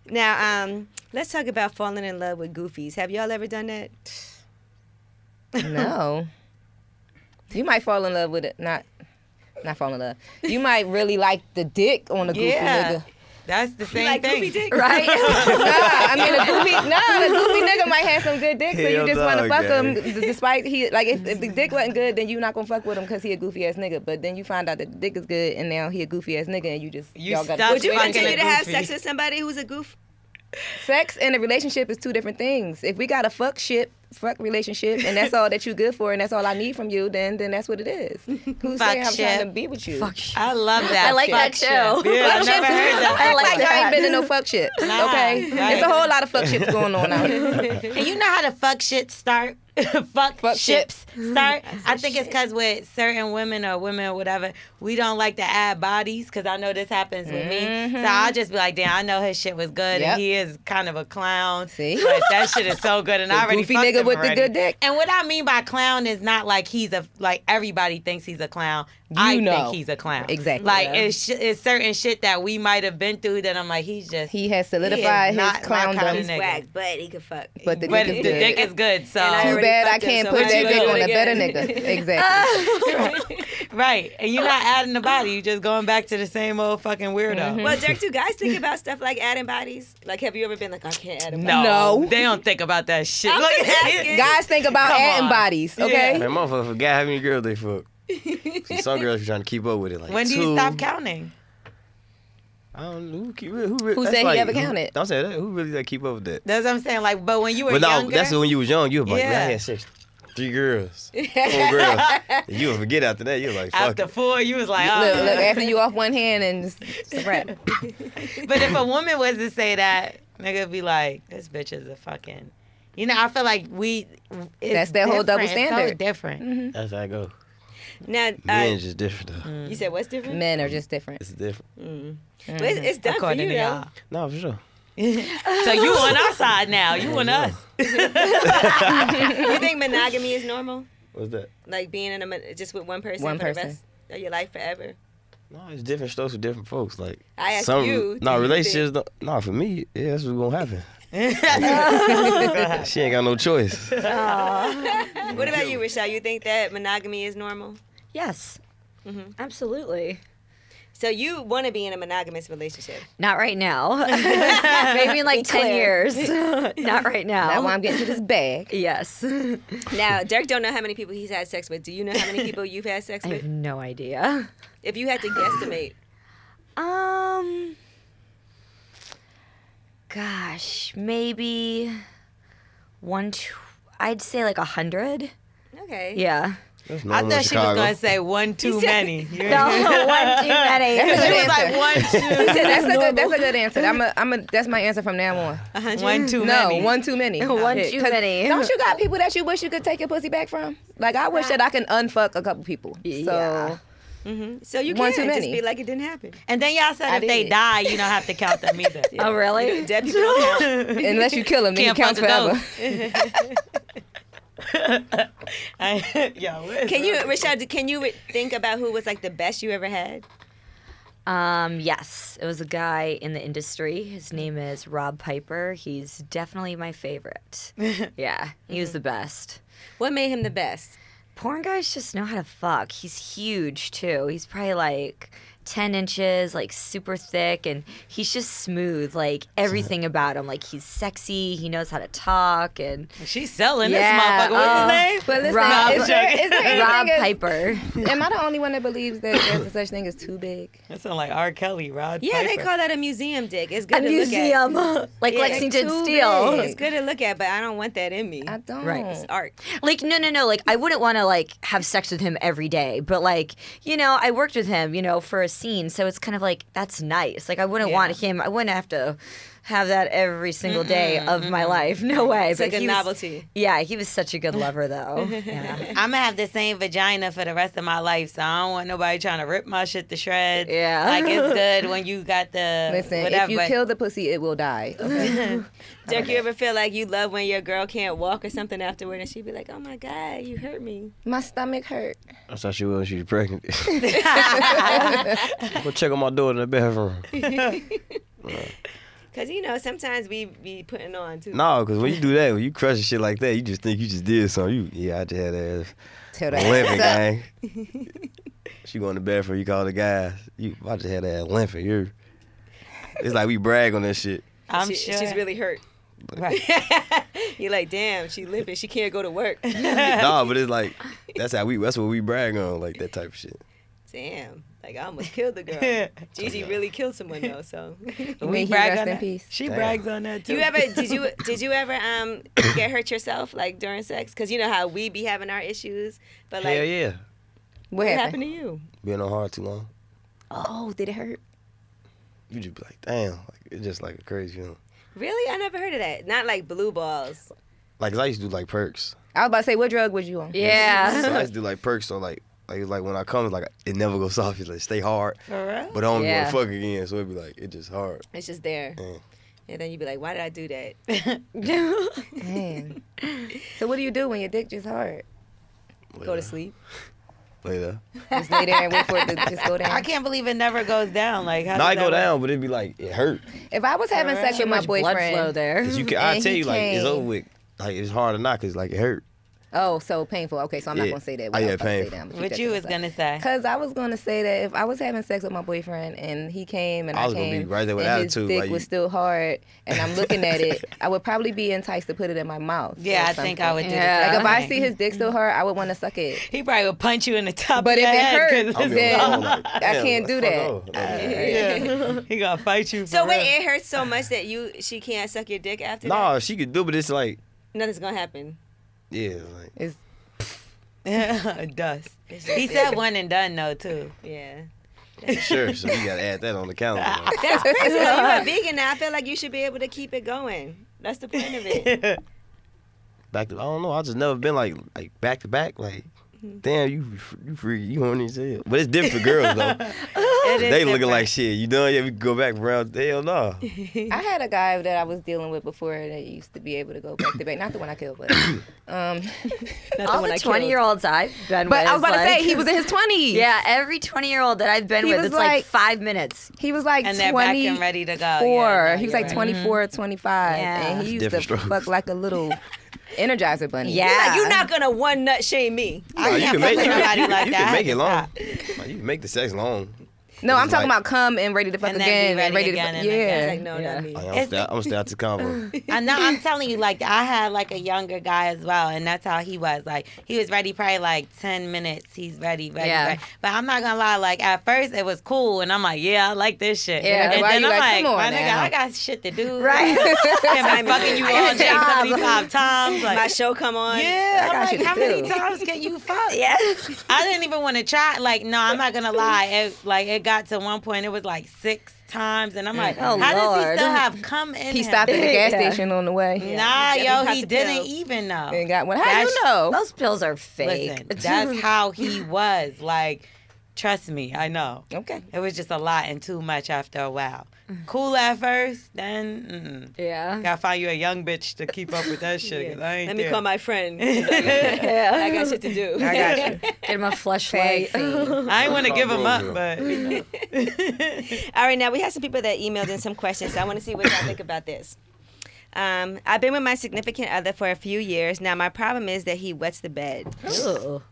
now, um, let's talk about falling in love with goofies. Have y'all ever done that? No. You might fall in love with it. Not, not fall in love. You might really like the dick on a goofy Yeah. nigga. That's the same like thing. goofy dick? Right? nah, I mean a goofy. Nah, a goofy nigga might have some good dick, so you just want to fuck him, gang. d- despite he like if, if the dick wasn't good, then you're not gonna fuck with him because he a goofy ass nigga. But then you find out that the dick is good, and now he a goofy ass nigga, and you just You y'all got stuck Would you continue to have sex with somebody who's a goof? sex and a relationship is two different things. If we got a fuck shit, fuck relationship, and that's all that you good for, and that's all I need from you, then then that's what it is. Who's Fuck saying I'm trying to be with you? Fuck shit. I love that. I like Fuck that shit. too. Yeah, I Fuck never ships. heard that. I like Like I ain't been to no fuck ships. Nah, okay, right. there's a whole lot of fuck ships going on out here. And you know how the fuck shit start? fuck, Fuck ships start. I think it's because with certain women or women or whatever, we don't like to add bodies because I know this happens with me. So I'll mm-hmm. just be like, damn, I know his shit was good Yep. and he is kind of a clown. See? But that shit is so good and The I already fucked nigga him with the good dick. And what I mean by clown is not like he's a like everybody thinks he's a clown. I know. think he's a clown. Exactly. Like Yeah. it's, it's certain shit that we might have been through that I'm like he's just. He has solidified is his not my clowndom. kinda nigga. whack, but he could fuck. But the but dick is good. dick is good. So Too bad I can't so put why'd that you dick on it a better nigga. Exactly. right, and you're not adding the body. You're just going back to the same old fucking weirdo. Mm-hmm. Well, Durk, do guys think about stuff like adding bodies? Like, have you ever been like, I can't add a body? No, No. they don't think about that shit. Look just at asking. Guys think about Come adding on. bodies. Okay. Man, motherfucker forgot how many girls they fuck. See, some girls are trying to keep up with it. Like When do two. you stop counting? I don't know who keep who, who, Who that's said he like- ever counted? Don't say that. Who really like keep up with that? That's what I'm saying. Like, but when you were But no, younger, that's when you was young. You were like, man, I had six, three girls, four girls. And you would forget after that. You was like, fuck. after it. four, you was like, oh. Look, look. After you off one hand and it's, it's wrap. But if a woman was to say that, nigga be like, this bitch is a fucking. You know, I feel like we. it's That's that whole double different. It's so standard. different. Mm-hmm. That's how I go. Now, Men uh, just different though. you said what's different? Men are just different. It's different. Mm. But it's, it's done for you, though. y'all. No, for sure. So you on our side now. You on us. You think monogamy is normal? What's that? Like being in a just with one person One for the person. rest of your life forever? No, it's different strokes for different folks. Like I asked some, you, No, do relationships. Don't, no, for me, yeah, that's what's gonna happen. she ain't got no choice. What about you, Richelle? You think that monogamy is normal? Yes. Mhm. Absolutely. So you want to be in a monogamous relationship? Not right now. Maybe in like 10 clear. years. Not right now. That's why I'm getting to this bag. yes. Now, Durk don't know how many people he's had sex with. Do you know how many people you've had sex I have with? no idea. If you had to guesstimate, Um gosh, maybe one tw- I'd say like a hundred. okay. Yeah. That's I thought she was gonna say one too said- many. No, one too many. That's a She good was like answer. one too. that's a good. That's a good answer. I'm a. I'm a. That's my answer from now on. Hundred? One too No, many. No, one too many. One Shit, too 'cause many. Don't you got people that you wish you could take your pussy back from? Like I wish that I can unfuck a couple people. So Yeah. hmm So you One can too just be like it didn't happen. And then y'all said I if they die, you don't have to count them either. Oh really? Dead people don't count. unless you kill them, then you Can't count fuck a forever. I, yo, Can you, wrong? Rashad? Can you think about who was like the best you ever had? Um, yes, it was a guy in the industry. His name is Rob Piper. He's definitely my favorite. yeah, he was the best. What made him the best? Porn guys just know how to fuck. He's huge too. He's probably like 10 inches, like super thick, and he's just smooth. Like everything about him. Like he's sexy. He knows how to talk, and She's selling Yeah, this motherfucker. What's his oh. name? But listen, Rob- is there, is there Rob as- Piper. Am I the only one that believes that there's a such thing as too big? That sound like R. Kelly, Rob. Yeah, they call that a museum dick. It's A good to museum, look at. like Yeah, Lexington too Steele. big. It's good to look at, but I don't want that in me. I don't. Right. It's art. Like no, no, no. Like I wouldn't want to like have sex with him every day, but like you know, I worked with him, you know, for a scene, so it's kind of like that's nice. Like I wouldn't Yeah. want him. I wouldn't have to have that every single day of my life. No way. It's but like a he was- novelty. Yeah, he was such a good lover, though. Yeah. I'm gonna have the same vagina for the rest of my life, so I don't want nobody trying to rip my shit to shreds. Yeah. like it's good when you got the Listen, whatever. if you but- kill the pussy, it will die. Okay? Durk, you ever feel like you love when your girl can't walk or something afterward, and she'd be like, "Oh my god, you hurt me." My stomach hurt. I thought she was when she was pregnant. Go check on my daughter in the bedroom. Cause you know sometimes we be putting on too. No, because when you do that, when you crush shit like that, you just think you just did something. You, yeah, I just had ass Tell that. limping, gang. she going to bed for you call the guys. You, I just had ass limping. You, it's like we brag on that shit. I'm She- sure she's really hurt. right. You're like, damn, she limping. She can't go to work. nah, but it's like that's how we. That's what we brag on, like that type of shit. Damn, like I almost killed the girl. Gigi really killed someone though. So, we mean he brag rest on in that. peace? She Damn. brags on that too. you ever did you did you ever um get hurt yourself like during sex? Cause you know how we be having our issues, but like Hell yeah, What what happened? happened to you? being on hard too long, Oh, did it hurt? you just be like, damn, like it's just like a crazy feeling. Really, I never heard of that. Not like blue balls. Like 'cause I used to do like perks. I was about to say, what drug was you on? So I used to do like perks, so like. Like, it's like when I come, it's like it never goes soft. It's like stay hard, For real? but I don't Yeah. want to fuck again. So it'd be like it just hard. It's just there, Yeah. and then you'd be like, why did I do that? Damn. so what do you do when your dick just hard? Go to sleep. later. Just lay there and wait for it to just go down. I can't believe it never goes down. Like how No, I does go that down, but it'd be like it hurt. If I was having sex with my much blood boyfriend, flow there. Cause you can, I And tell he you like it's over with. Like it's hard or not, cause like it hurt. Oh, so painful. Okay, so I'm not Yeah. gonna say that. Oh, yeah, I was say painful. that. I'm What you to was myself. gonna say? Cause I was gonna say that if I was having sex with my boyfriend and he came and I I, was gonna be came right there with and attitude, his dick like was you- still hard and I'm looking at it, I would probably be enticed to put it in my mouth. Yeah, or I think. I would do Yeah. the Like if I see his dick still hard, I would want to suck it. He probably would punch you in the top But of if your it head hurt, 'cause I'll it's be on the then like, I can't do that. off. Like, Yeah. he gonna fight you. So wait, it hurts so much that you she can't suck your dick after Nah, she could do, but it's like. Nothing's gonna happen. Yeah, like It's dust. It's He there. said one and done though too. Yeah. sure. So you gotta add that on the calendar. like. That's crazy. though. You're a vegan now. I feel like you should be able to keep it going. That's the point of it. Back to I don't know. I just never been like like back to back. Like Damn, you you freaky. You horny as hell. But it's different for girls though. They looking different. like shit. You done? Yeah, we go back around. Hell no. I had a guy that I was dealing with before that used to be able to go back to back. Not the one I killed, but um. Not All one the 20 year olds I've been But with. I was about to say he was in his twenties. Yeah, every 20 year old that I've been He with, was it's like, like- five minutes. He was like And they're back and 24. ready to go. Yeah, he was like right. 24, 25. Yeah. And he used to strokes. fuck like a little energizer bunny. Yeah. You're, like, you're not gonna one nut shame me. I Nah, you can't can make with you nobody like you can make it long. stop. You can make the sex long. No, I'm It's talking like- about come and ready to fuck And then be again ready and ready again to and yeah. again. Like, no, Yeah. not me. I'm It's- stay, I'm gonna stay out the combo. I know. I'm telling you, like I had like a younger guy as well, and that's how he was. Like he was ready probably like ten minutes. He's ready, ready, Yeah. ready. But I'm not gonna lie. Like at first it was cool, and I'm like, yeah, I like this shit. Yeah. And Why then you I'm like, like, come on my nigga, now. I got shit to do. Right. Am I fucking you all day job. 75 times? Like, My show come on. yeah, I'm like, how many times can you fuck? yeah. I didn't even want to try. Like, no, I'm not gonna lie. It, like, it got to one point, it was like six times, and I'm like, Oh, how does he still have come in? He him? stopped at the gas Yeah. station on the way Nah, Yeah, yo, popped he didn't pill. even know. and got one. How That's- you know? Those pills are fake. Listen, that's how he was. Like, trust me, I know. Okay. It was just a lot and too much after a while. Cool at first, then mm-mm. yeah. gotta find you a young bitch to keep up with that shit. 'cause I ain't Let me there. call my friend. Yeah. I got shit to do. I got you. Get him a flashlight. I ain't want to give him up, Bro, but you know. All right, now we have some people that emailed in some questions. So I want to see what y'all think about this. Um, I've been with my significant other for a few years. Now my problem is that he wets the bed. Ooh.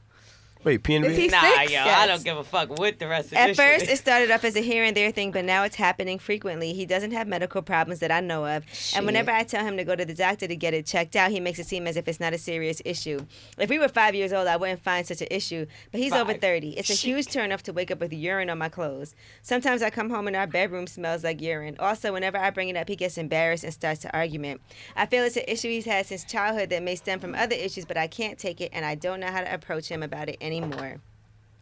Wait, P and Is he B. Nah, six? yo, I don't give a fuck with the rest of At this first, shit. it started off as a here and there thing, but now it's happening frequently. He doesn't have medical problems that I know of. And whenever I tell him to go to the doctor to get it checked out, he makes it seem as if it's not a serious issue. If we were five years old, I wouldn't find such an issue. But he's over 30. It's a huge turnoff to wake up with urine on my clothes. Sometimes I come home and our bedroom smells like urine. Also, whenever I bring it up, he gets embarrassed and starts to argument. I feel it's an issue he's had since childhood that may stem from other issues, but I can't take it and I don't know how to approach him about it anymore.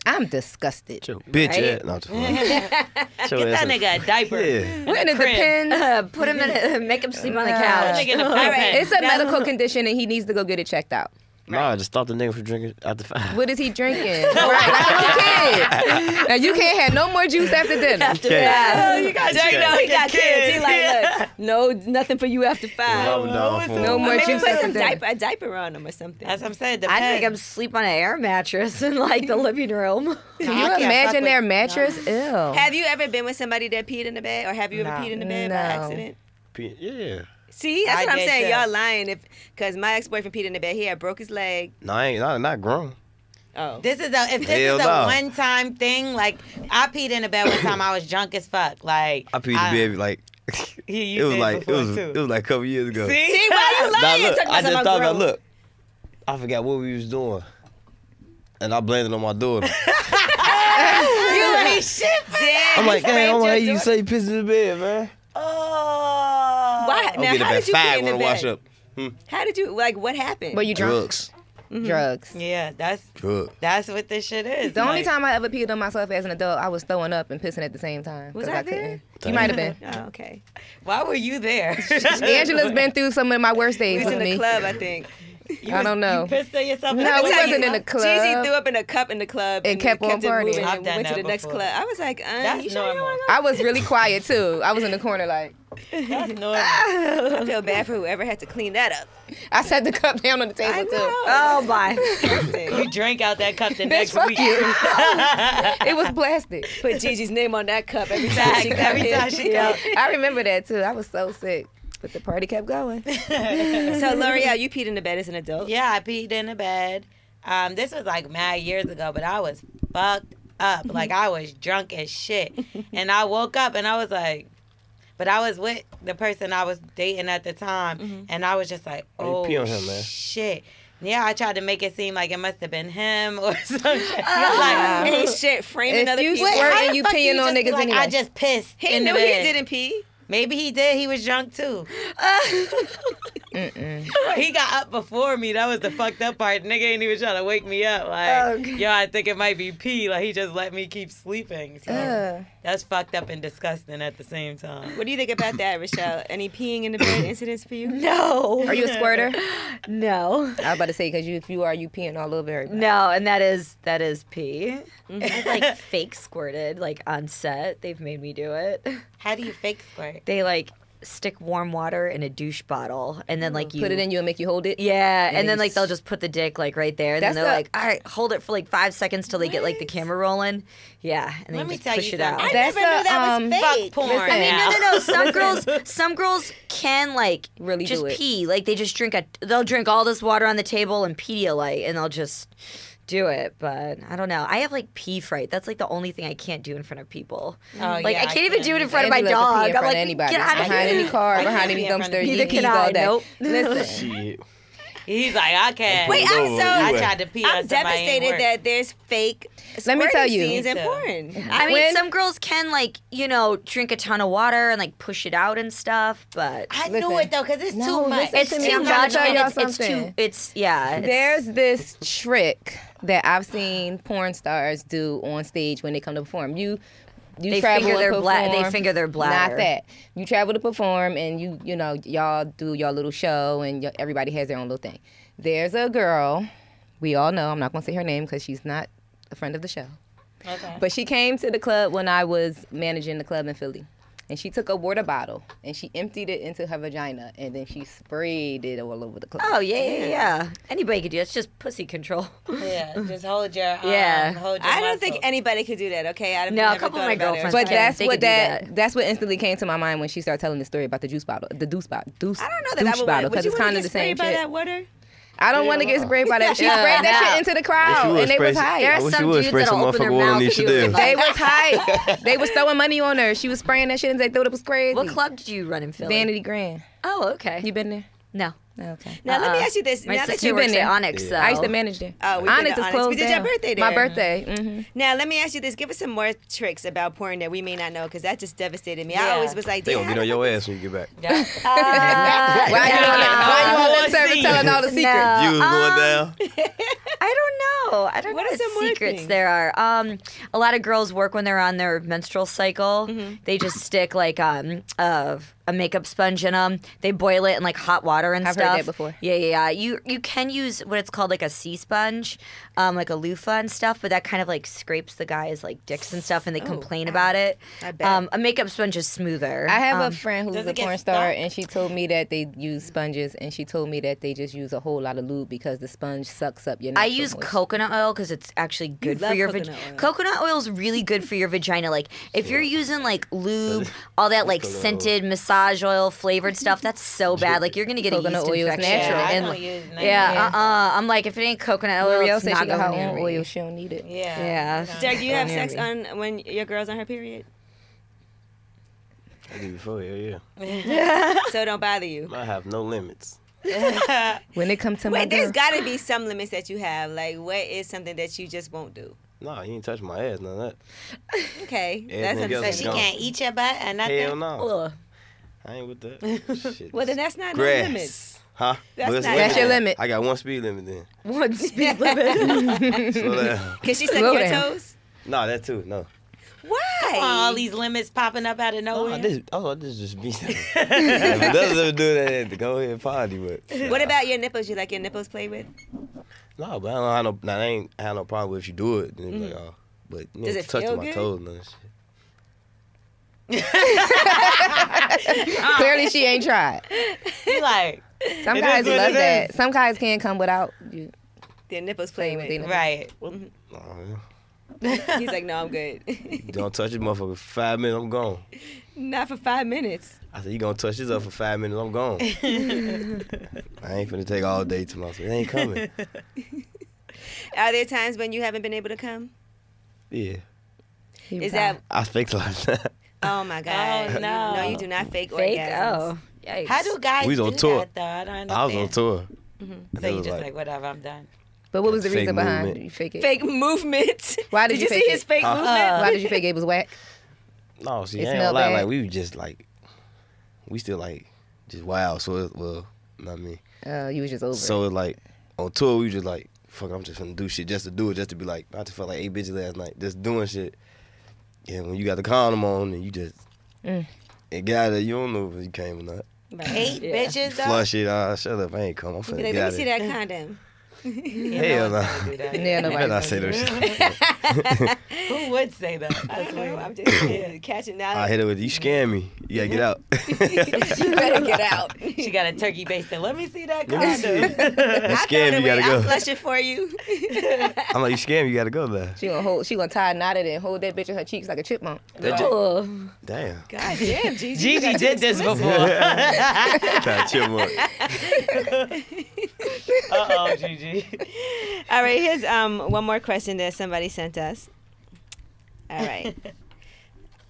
I'm disgusted. Your bitch Right? ass. No, I'm just. Get that nigga a diaper. Yeah. Well, and it Crib. depends. Uh, put him in. A, make him sleep on the couch. Nigga All right. It's a medical condition and he needs to go get it checked out. Nah, just stop the nigga from drinking after five. What is he drinking? right, like a little kid. Now you can't have no more juice after dinner. Yeah. Oh, you got Durk know he got kids. kids. He like, look, no, nothing for you after five. Rubbing down for No him. more Maybe juice put after some diaper, a diaper on him or something. As I'm saying, I think I'm sleep on an air mattress in like the living room. Can you imagine their with- mattress? Ew. Have you ever been with somebody that peed in the bed, or have you ever No. peed in the bed by accident? P- Yeah. See, that's I what I'm saying. too. Y'all lying if because my ex boyfriend peed in the bed. He had broke his leg. No, I ain't not not grown. Oh, This is a if this Hell is a no. one time thing. Like I peed in the bed one time. I was drunk as fuck. Like I peed in the baby like it was like it was too. it was like a couple years ago. See, see, why you Nah, lying? look, I just thought about look. I forgot what we was doing, and I blamed it on my daughter. you ain't shit. Man. I'm like, Damn, damn, I'm like, your you say you pissed in the bed, man. Oh. Why? I'm Now, getting how did you pee five in the I wash bed? up. Hmm. How did you like? What happened? Were you drunk? Drugs, mm-hmm. Drugs. Yeah, that's drugs. that's what this shit is. The only time I ever peed on myself as an adult, I was throwing up and pissing at the same time. Was 'cause I I there? You might have been. Oh, okay. Why were you there? Angela's been through some of my worst We days was with in the me. club, I think. I don't know. You pissed on yourself. No, Let we wasn't you, in the club. Gigi threw up in a cup in the club And kept on partying. I've done went to that the next club. I was like, uh, That's you sure you don't normal. wanna I was really quiet too. I was in the corner like That's normal. I feel bad for whoever had to clean that up. I set the cup down on the I table too. Oh my! you drank out that cup the Bitch, next fuck week. you. It was plastic. Put Gigi's name on that cup every time she got Every time she comes. I remember that too. I was so sick, but the party kept going. So L'Oreal, you peed in the bed as an adult. Yeah, I peed in the bed. Um, this was like mad years ago, but I was fucked up. Mm-hmm. Like I was drunk as shit. and I woke up and I was like, but I was with the person I was dating at the time, mm-hmm. and I was just like, Why you oh pee on him, man? Oh, shit. Yeah, I tried to make it seem like it must have been him or some shit. Wow. Ain't shit framing If other you people. swear- Wait, and you peeing on niggas like, anyway? I just pissed He in knew the he didn't pee. Maybe he did. He was drunk too. he got up before me. That was the fucked up part. Nigga ain't even trying to wake me up. Like, yo, I think it might be pee. Like he just let me keep sleeping. So Ugh. that's fucked up and disgusting at the same time. What do you think about that, Richelle? Any peeing in the bed incidents for you? No. Are you a squirter? No. I was about to say because you, if you are, you peeing all over everybody. No, and that is that is pee. I've mm-hmm. like fake squirted like on set. They've made me do it. How do you fake squirt? They like stick warm water in a douche bottle and then like you Put it in you and make you hold it. Yeah, and then then like they'll just put the dick like right there, and That's then they're a- like, "All right, hold it for like five seconds till they get like the camera rolling." Yeah, and Let then me just tell push you it out. something. That's never knew a, that was um, fake. Porn. Listen, I mean, no, no, no. Some girls, some girls can like Really just do it. pee. Like they just drink a, they'll drink all this water on the table and Pedialyte, and they'll just do it. But I don't know. I have like pee fright. That's like the only thing I can't do in front of people. Oh, like yeah, I can't even do it in front of my loves to pee dog. I'm like, anybody. get out of behind here. any car, I behind any be in front of dumpster. Neither He can all I. day. Nope. Listen, Shit. He's like, I can't. Wait, I'm so I tried to pee I'm devastated that there's fake Let me tell you. scenes in Me too. porn. I mean, When- some girls can like you know drink a ton of water and like push it out and stuff, but I knew it though, cause it's No, too much. it's to too I'm trying much and it's, it's too something. it's yeah. It's, There's this trick that I've seen porn stars do on stage when they come to perform. You you They travel finger and their bla- they perform. finger their bladder. Not that. You travel to perform and you you know y'all do your little show and y- everybody has their own little thing. There's a girl, we all know. I'm not gonna say her name because she's not a friend of the show. Okay. But she came to the club when I was managing the club in Philly. And she took a water bottle and she emptied it into her vagina and then she sprayed it all over the club. Oh yeah, yeah, yeah. Anybody could do it. It's just pussy control. yeah, just hold your. Um, Yeah. Hold your I don't think anybody could do that. Okay, I've No, a couple of my girlfriends But that's what that, that. that's what instantly came to my mind when she started telling the story about the juice bottle, the deuce bottle, deuce. I don't know that I douche would. bottle Would because you it's want kind to of get the same sprayed by shit. that water? I don't want to get sprayed by that. She Yeah, sprayed that no. shit into the crowd and they spray was some- hype. There are some you dudes that'll some open their motherfucker oil on mouth these too. shit and. They like- was hype. they was throwing money on her. She was spraying that shit and they thought it was crazy. What club did you run in Philly? Vanity Grand. Oh, okay. You been there? no. Okay. Now let me Uh-uh. ask you this. My now that you've been there. at Onyx. Yeah. Though. I used to manage there. Oh, we've been Onyx to is Onyx. closed We did your birthday birthday My there. birthday. hmm Now let me ask you this. Give us some more tricks about porn that we may not know, because that just devastated me. I always was like, They damn, gonna get on your ass when you get back. Yeah. Uh, Why you on that? Why you on that One service telling all the secrets? No. you was um, going down. I don't know. I don't What know are what some secrets things? there are. Um, a lot of girls work when they're on their menstrual cycle. Mm-hmm. They just stick like um, uh, a makeup sponge in them. They boil it in like hot water and I've heard stuff. that before. Yeah, yeah, yeah. You you can use what it's called like a sea sponge, um, like a loofah and stuff, but that kind of like scrapes the guys like dicks and stuff, and they complain about it. Oh, I bet. Um, a makeup sponge is smoother. I have Um, a friend who's a porn star, stuck? and she told me that they use sponges, and she told me that they just use a whole lot of lube because the sponge sucks up your. I use moisture. coconut oil because it's actually good love for your coconut vagina. oil. Coconut oil is really good for your vagina. Like if you're using like lube, all that like Coconut oil. scented massage oil flavored stuff, that's so bad. Like you're gonna get Coconut a oil yeast is infection. natural. Yeah, I and don't use none. yeah, Yeah. uh, uh I'm like if it ain't coconut oil, L'Oreal it's not she got her own near oil. me. She don't need it. Yeah. Yeah. Derek, do you have sex near me. on when your girl's on her period? I did before, yeah, yeah. so it don't bother you. I have no limits. When it comes to my Wait, there's girl, got to be some limits that you have. Like, what is something that you just won't do? Nah, you ain't touch my ass, none of that. Okay, Everything that's else So understandable. is she gone. can't eat your butt or nothing. Hell no. Ugh. I ain't with that. Shit. Well, then that's not no limits. Huh? That's But not- That's your limit. limit. I got one speed limit then. One speed limit. Slow down. Can she suck your down. toes? Nah, that too. No. Why? All these limits popping up out of Oh, nowhere. this, oh, this is just me. if it doesn't ever do that, then go ahead and party. But What about your nipples? You like your nipples played with? No, but I don't have no. Nah, I ain't I have no problem with if you do it. Then it be like, mm-hmm. oh, but you Does know, it touch my good? toes and all shit. clearly she ain't tried. You like Some It guys love it that. is. Some guys can't come without you Their nipples playing with with. their nipples. right. Oh, He's like, no, I'm good. Don't touch this motherfucker five minutes. I'm gone. Not for five minutes. I said you gonna touch this up for five minutes. I'm gone. I ain't finna take all day to myself. It ain't coming. Are there times when you haven't been able to come? Yeah, He Is was that? I fake like that. Oh my God! Oh, no. no, you do not fake, Fake. orgasms. Oh. Yikes. How do guys We was do on tour. that though? I don't understand. I was on tour. Mm-hmm. So you was just like, whatever, I'm done. But what was the Fake reason behind movement. you fake it? Fake movement. Why did Did you you fake see it? his fake Huh? movement? Why did you fake it? It was whack. No, see, It I ain't smelled gonna lie. bad? Like we were just like, we still like, just wild. So it, well, You know what I mean? Uh, you was just over. So it's like on tour, we just like, fuck, I'm just gonna do shit just to do it, just to be like, I just felt like eight bitches last night, just doing shit. And when you got the condom on and you just, It got it, you don't know if you came or not. Eight Yeah. bitches though. Flush it, ah, shut up, I ain't come. I'm Be finna like, get let out me see here. that condom. You Hell no. it's gonna do that. yeah, You nobody. better not say those shit. Who would say that? I don't know. I'm just yeah, catching now. I hit it with you scam me. You gotta get out. you better get out. She got a turkey basting. Let me see that Let me see. condom. You I scam found a you gotta I'll go. flush it for you. I'm like, you scam you gotta go there. She gonna hold. She gonna tie a knot it and hold that bitch in her cheeks like a chipmunk. That j- Ugh. Damn. God damn, Gigi. Gigi did this before. Tired chipmunk. Uh oh, Gigi. All right, here's um one more question that somebody sent us. All right.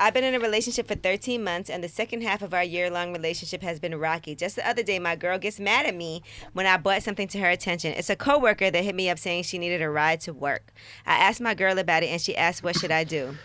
I've been in a relationship for 13 months, and the second half of our year long relationship has been rocky. Just the other day, my girl gets mad at me when I brought something to her attention. It's a coworker that hit me up saying she needed a ride to work. I asked my girl about it, and she asked, What should I do?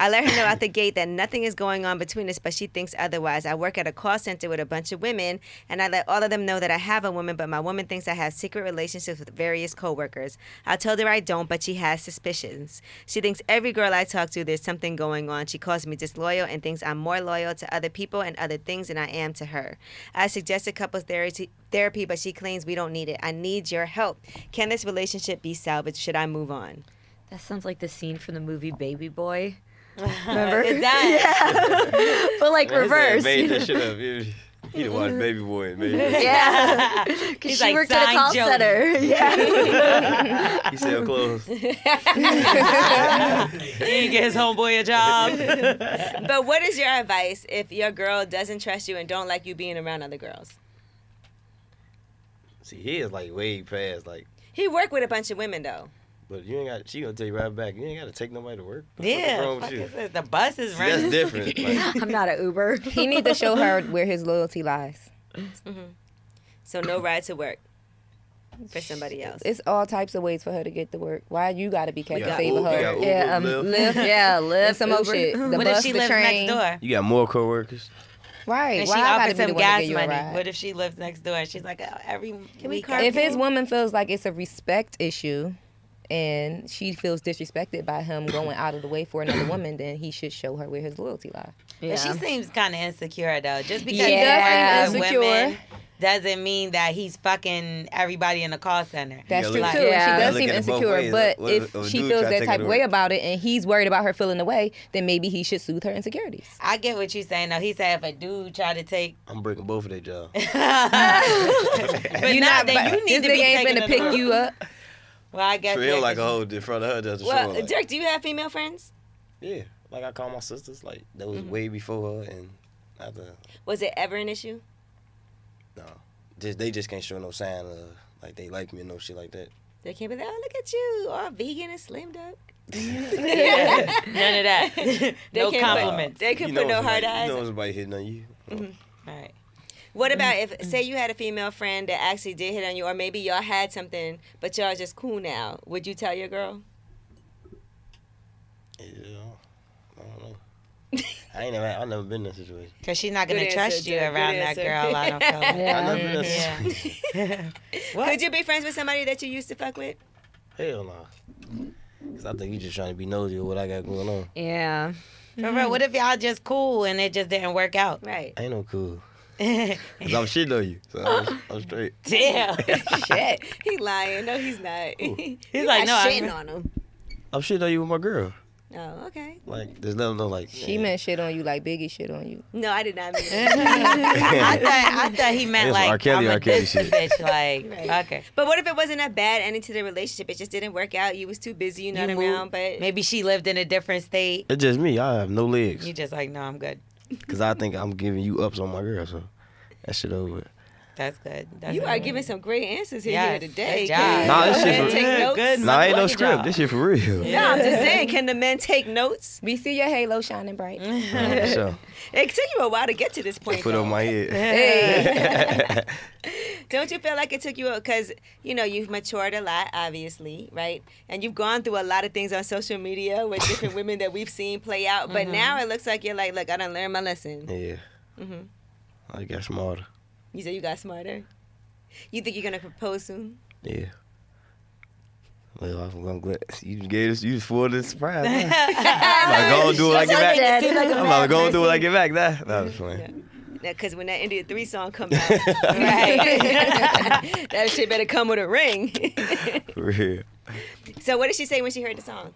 I let her know out the gate that nothing is going on between us, but she thinks otherwise. I work at a call center with a bunch of women, and I let all of them know that I have a woman, but my woman thinks I have secret relationships with various coworkers. I told her I don't, but she has suspicions. She thinks every girl I talk to, there's something going on. She calls me disloyal and thinks I'm more loyal to other people and other things than I am to her. I suggested couples therapy, therapy, but she claims we don't need it. I need your help. Can this relationship be salvaged? Should I move on? That sounds like the scene from the movie Baby Boy. Remember? It does. but like Man, reverse. Made that shit up. He, he done watched Baby Boy. Man. Yeah. Because she like, worked at a "Sign call Jody." center. Yeah. He sell clothes. He didn't get his homeboy a job. But what is your advice if your girl doesn't trust you and don't like you being around other girls? See, he is like way past like. He worked with a bunch of women though. But you ain't got. She gonna tell you right back. You ain't gotta take nobody to work. The fuck yeah. wrong with you? is? The bus is See, that's different. Like, I'm not an Uber. He need to show her where his loyalty lies. So no ride to work for somebody else. It's all types of ways for her to get to work. Why you gotta be kept You to got save Uber, her? you got Uber, yeah, um, Lyft. Lyft. Yeah, Lyft. And some more Uber. shit. The What bus, if she the lives train. next door? you got more coworkers. Right. And Why she I gotta offers be the some one to gas give you a money. ride? What if she lives next door and she's like, oh, every we week carpool? I- If his woman feels like it's a respect issue and she feels disrespected by him going out of the way for another woman, then he should show her where his loyalty lies. Yeah. But she seems kind of insecure though. Just because Yeah. he's fucking Insecure. women doesn't mean that he's fucking everybody in the call center. That's Yeah, true look- too. Yeah. She does seem at it both insecure, ways. but What if if a she feels that type of way about it and he's worried about her feeling the way, then maybe he should soothe her insecurities. I get what you're saying though. He said if a dude try to take, I'm breaking both of their jobs. but You not not, that you need this to be nigga ain't taking finna it pick you up. Well, I guess Treat yeah, him like a hoe in front of her just to well, show her. Like, Durk, do you have female friends? yeah, like I call my sisters. Like that was Mm-hmm. way before her and after. Was it ever an issue? No, just they just can't show no sign of like they like me and no shit like that. They can't be like, oh, look at you, all vegan and slimmed up. None of that. They no can't compliments. Put, they can you put know no hard somebody- eyes. You know somebody hitting on you. All right. What about mm-hmm. if, say, you had a female friend that actually did hit on you, or maybe y'all had something, but y'all just cool now? Would you tell your girl? Yeah, I don't know. I ain't never. I've never been in that situation. Cause she's not gonna Good trust answer, you Jack. Good around that answer. girl. I don't feel. like. I never been in that Yeah. situation. What? Could you be friends with somebody that you used to fuck with? Hell no. Cause I think you just trying to be nosy with what I got going on. Yeah. Mm-hmm. For real, what if y'all just cool and it just didn't work out? Right. I ain't no cool. Damn. Cause I'm shitting on you, so I'm, I'm straight. Damn, shit. He lying. No, he's not. He's You like, no, shitting I'm- on him. I'm shitting on you with my girl. Oh, okay. Like, just let them know, like, She man, meant shit on you like Biggie shit on you. No, I did not mean that. I thought I thought he meant It's like R. Kelly, I'm a R. Kelly this shit. bitch. Like Right. okay, But what if it wasn't a bad ending to the relationship? It just didn't work out. You was too busy. You're not You around. moved. But maybe she lived in a different state. It's just me. I have no legs. You just like no, I'm good. Cause I think I'm giving you ups on my girl, so that shit over. With. That's good. That's you good. are giving some great answers here, Yes, here today. good job. Nah, this shit for- take notes? Good. Nah, ain't no script. job. This shit for real. No, I'm just saying. Can the men take notes? We see your halo shining bright. Nah, sure. It took you a while to get to this point. Put though. on my head. Hey. Don't you feel like it took you because you know you've matured a lot, obviously, right? And you've gone through a lot of things on social media with different women that we've seen play out. But Mm-hmm. now it looks like you're like, look, I done learned my lesson. Yeah. hmm I got smarter. You said you got smarter. You think you're gonna propose soon? Yeah. Well, I'm, I'm glad you gave us. You just full the surprise. huh? I'm like, go and do it like I get back. I'm like, go and do it like I get back. That. nah, that's fine. Because when that India 3 song comes out, right? that shit better come with a ring. For real. so what did she say when she heard the song?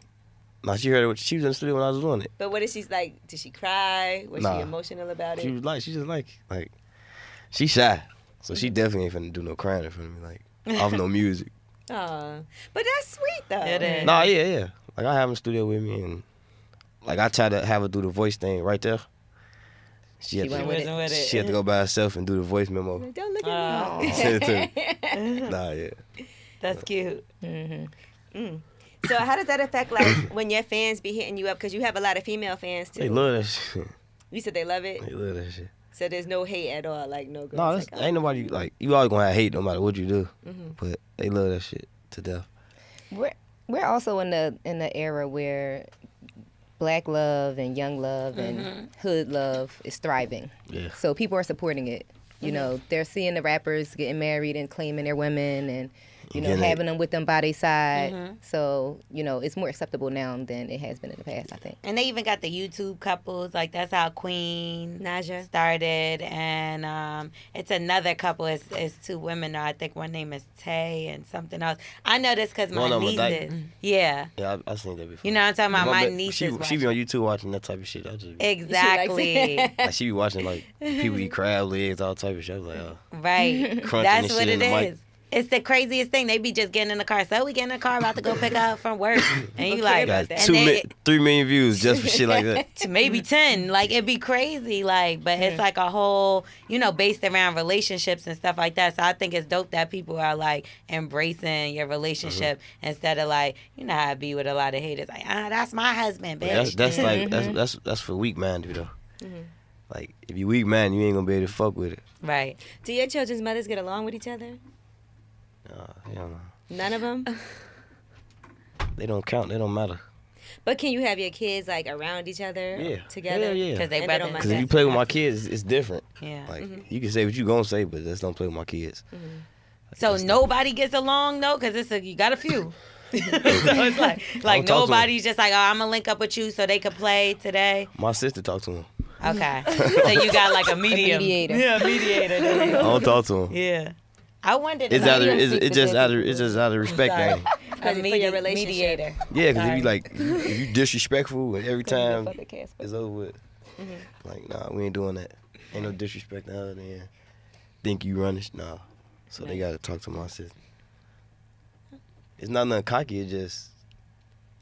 Nah, she heard it. She was in the studio when I was doing it. But what did she like? Did she cry? Was she emotional about it? She was like, she just like, like, she shy, so she mm. definitely ain't finna do no crying in front of me, like, off no music. Aw. But that's sweet though. It is. Nah, yeah, yeah. Like I have her in the studio with me, and like I try to have her do the voice thing right there. She, had went to, with Wasn't with it. she had to go by herself and do the voice memo. Don't look Oh. at me. Send it to me. Nah, yeah. That's cute. Mm-hmm. Mm-hmm. So how does that affect like when your fans be hitting you up? Because you have a lot of female fans too. They love that shit. You said they love it. They love that shit. So there's no hate at all. Like no girls. No, that's, like, ain't nobody like you always gonna have hate no matter what you do, Mm-hmm. but they love that shit to death. We're we're also in the in the era where black love and young love and hood love is thriving. Yeah. So people are supporting it. You know, they're seeing the rappers getting married and claiming their women and you know Getting it. having them with them by their side. So you know, it's more acceptable now than it has been in the past. I think. And they even got the YouTube couples. Like that's how Queen Naija. started, and um, it's another couple. It's, it's two women. I think one name is Tay and something else. I know this because my One of 'em a dyke. nieces. Yeah, Yeah, I, I seen that before. you know what I'm talking about. My bet- nieces. she, watch she be on YouTube watching that type of shit. I just be, exactly. like she be watching like people eat crab legs, all type of shit. I was like, oh. Right. Crunching That's what shit in it the mic. Is. It's the craziest thing. They be just getting in the car. So we get in the car about to go pick up from work, and you Okay, like, about got that. and two, mi- it- three million views just for shit like that. to maybe 10 like it'd be crazy like but it's like a whole you know based around relationships and stuff like that so i think it's dope that people are like embracing your relationship uh-huh. instead of like you know how i be with a lot of haters like ah that's my husband bitch That's that's like that's that's that's for weak minded though. Mm-hmm. Like if you weak man, you ain't gonna be able to fuck with it. right Do your children's mothers get along with each other? Uh, hell no. None of them. They don't count. They don't matter. But can you have your kids like around each other Yeah. together? Hell yeah. because they And they brothers don't mind Because if you play with my kids, it's different. yeah Like you can say what you gonna say, but just don't play with my kids. so nobody gets along though because it's a you got a few so it's like like talk to 'em. nobody's just like oh i'm gonna link up with you so they could play today My sister talked to him. okay so you got like a medium mediator. yeah mediator I don't talk to him. Yeah. I wondered. It's if out of don't it's, it's just out of it's just out of respect Sorry. thing. Because a for your medi- relationship. mediator. Yeah, because if you like if you disrespectful every time Fuck the Casper. it's over with. Mm-hmm. Like nah, we ain't doing that. Ain't no disrespect to her. Then think you run it. Nah. So they gotta talk to my sister. It's not nothing cocky. It's just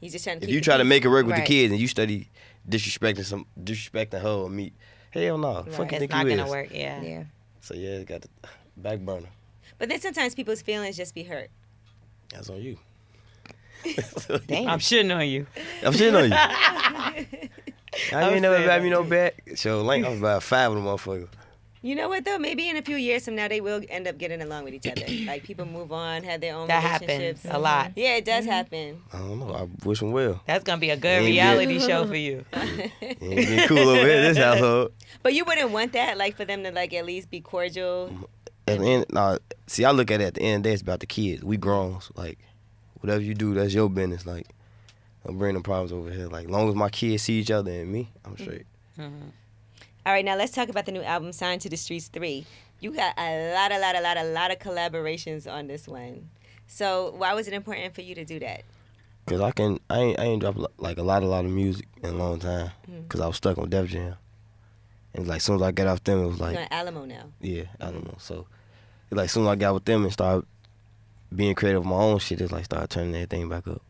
He's just trying to if you try to make it work with the kids and you study disrespecting some disrespecting her or me, hell no. Fuck you It's think not you gonna is. work. Yeah. Yeah. So yeah, it got the back burner. But then sometimes people's feelings just be hurt. That's on you. Damn. I'm shitting on you. I'm shitting on you. I I'm ain't never saying bad me no back. So like I was about five of them motherfuckers. You know what though? Maybe in a few years from now they will end up getting along with each other. like people move on, have their own That happens relationships. a lot. Yeah, it does mm-hmm. happen. I don't know. I wish them well. That's gonna be a good Ain't reality show for you. It ain't cool over here this household. But you wouldn't want that, like for them to like at least be cordial. Mm-hmm. At the end, nah, see, I look at it at the end of the day, it's about the kids. We grown. So like, whatever you do, that's your business. Like, don't bring them problems over here. Like, long as my kids see each other and me, I'm mm-hmm. straight. Mm-hmm. All right, now let's talk about the new album, Signed to the Streets 3. You got a lot, a lot, a lot, a lot of collaborations on this one. So why was it important for you to do that? Cause I can, I ain't, I ain't dropped like a lot, a lot of music in a long time. Mm-hmm. Cause I was stuck on Def Jam. And like, as soon as I got off them, it was like, You're Alamo now. Yeah, I don't know. So, like, soon as I got with them and started being creative with my own shit, it's like started turning everything back up.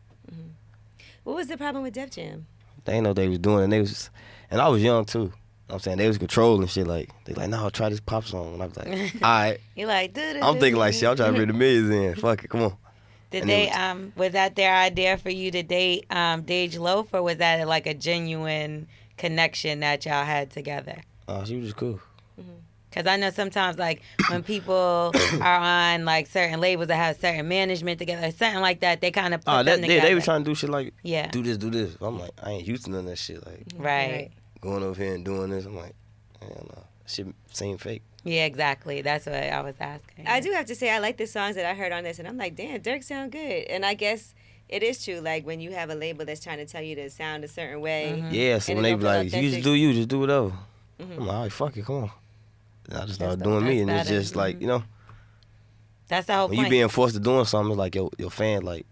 What was the problem with Def Jam? They ain't know they was doing, and they was, and I was young too. You know what I'm saying they was controlling shit. Like they like, no, try this pop song, and I was like, all right. You like? I'm thinking like, shit, I'm trying to bring the millions in. Fuck it, come on. Did they? was- Um, was that their idea for you to date um, Dej Loaf, or was that like a genuine connection that y'all had together? Uh, she was just cool. Because I know sometimes, like, when people are on, like, certain labels that have certain management together, something like that, they kind of put Oh, them that, they, together. they was trying to do shit like, Yeah. do this, do this. I'm like, I ain't used to none of that shit. Like Right. going over here and doing this. I'm like, hell no, shit seem fake. Yeah, exactly. That's what I was asking. I do have to say I like the songs that I heard on this, and I'm like, damn, Durk sound good. And I guess it is true. Like when you have a label that's trying to tell you to sound a certain way. Mm-hmm. Yeah, so And when they be feel like, you just do you, just do whatever. Mhm. I'm like, all right, fuck it, come on. And I just started That's doing me, and it's better. just like you know, That's the whole when point. you being forced to doing something, it's like your your fan like,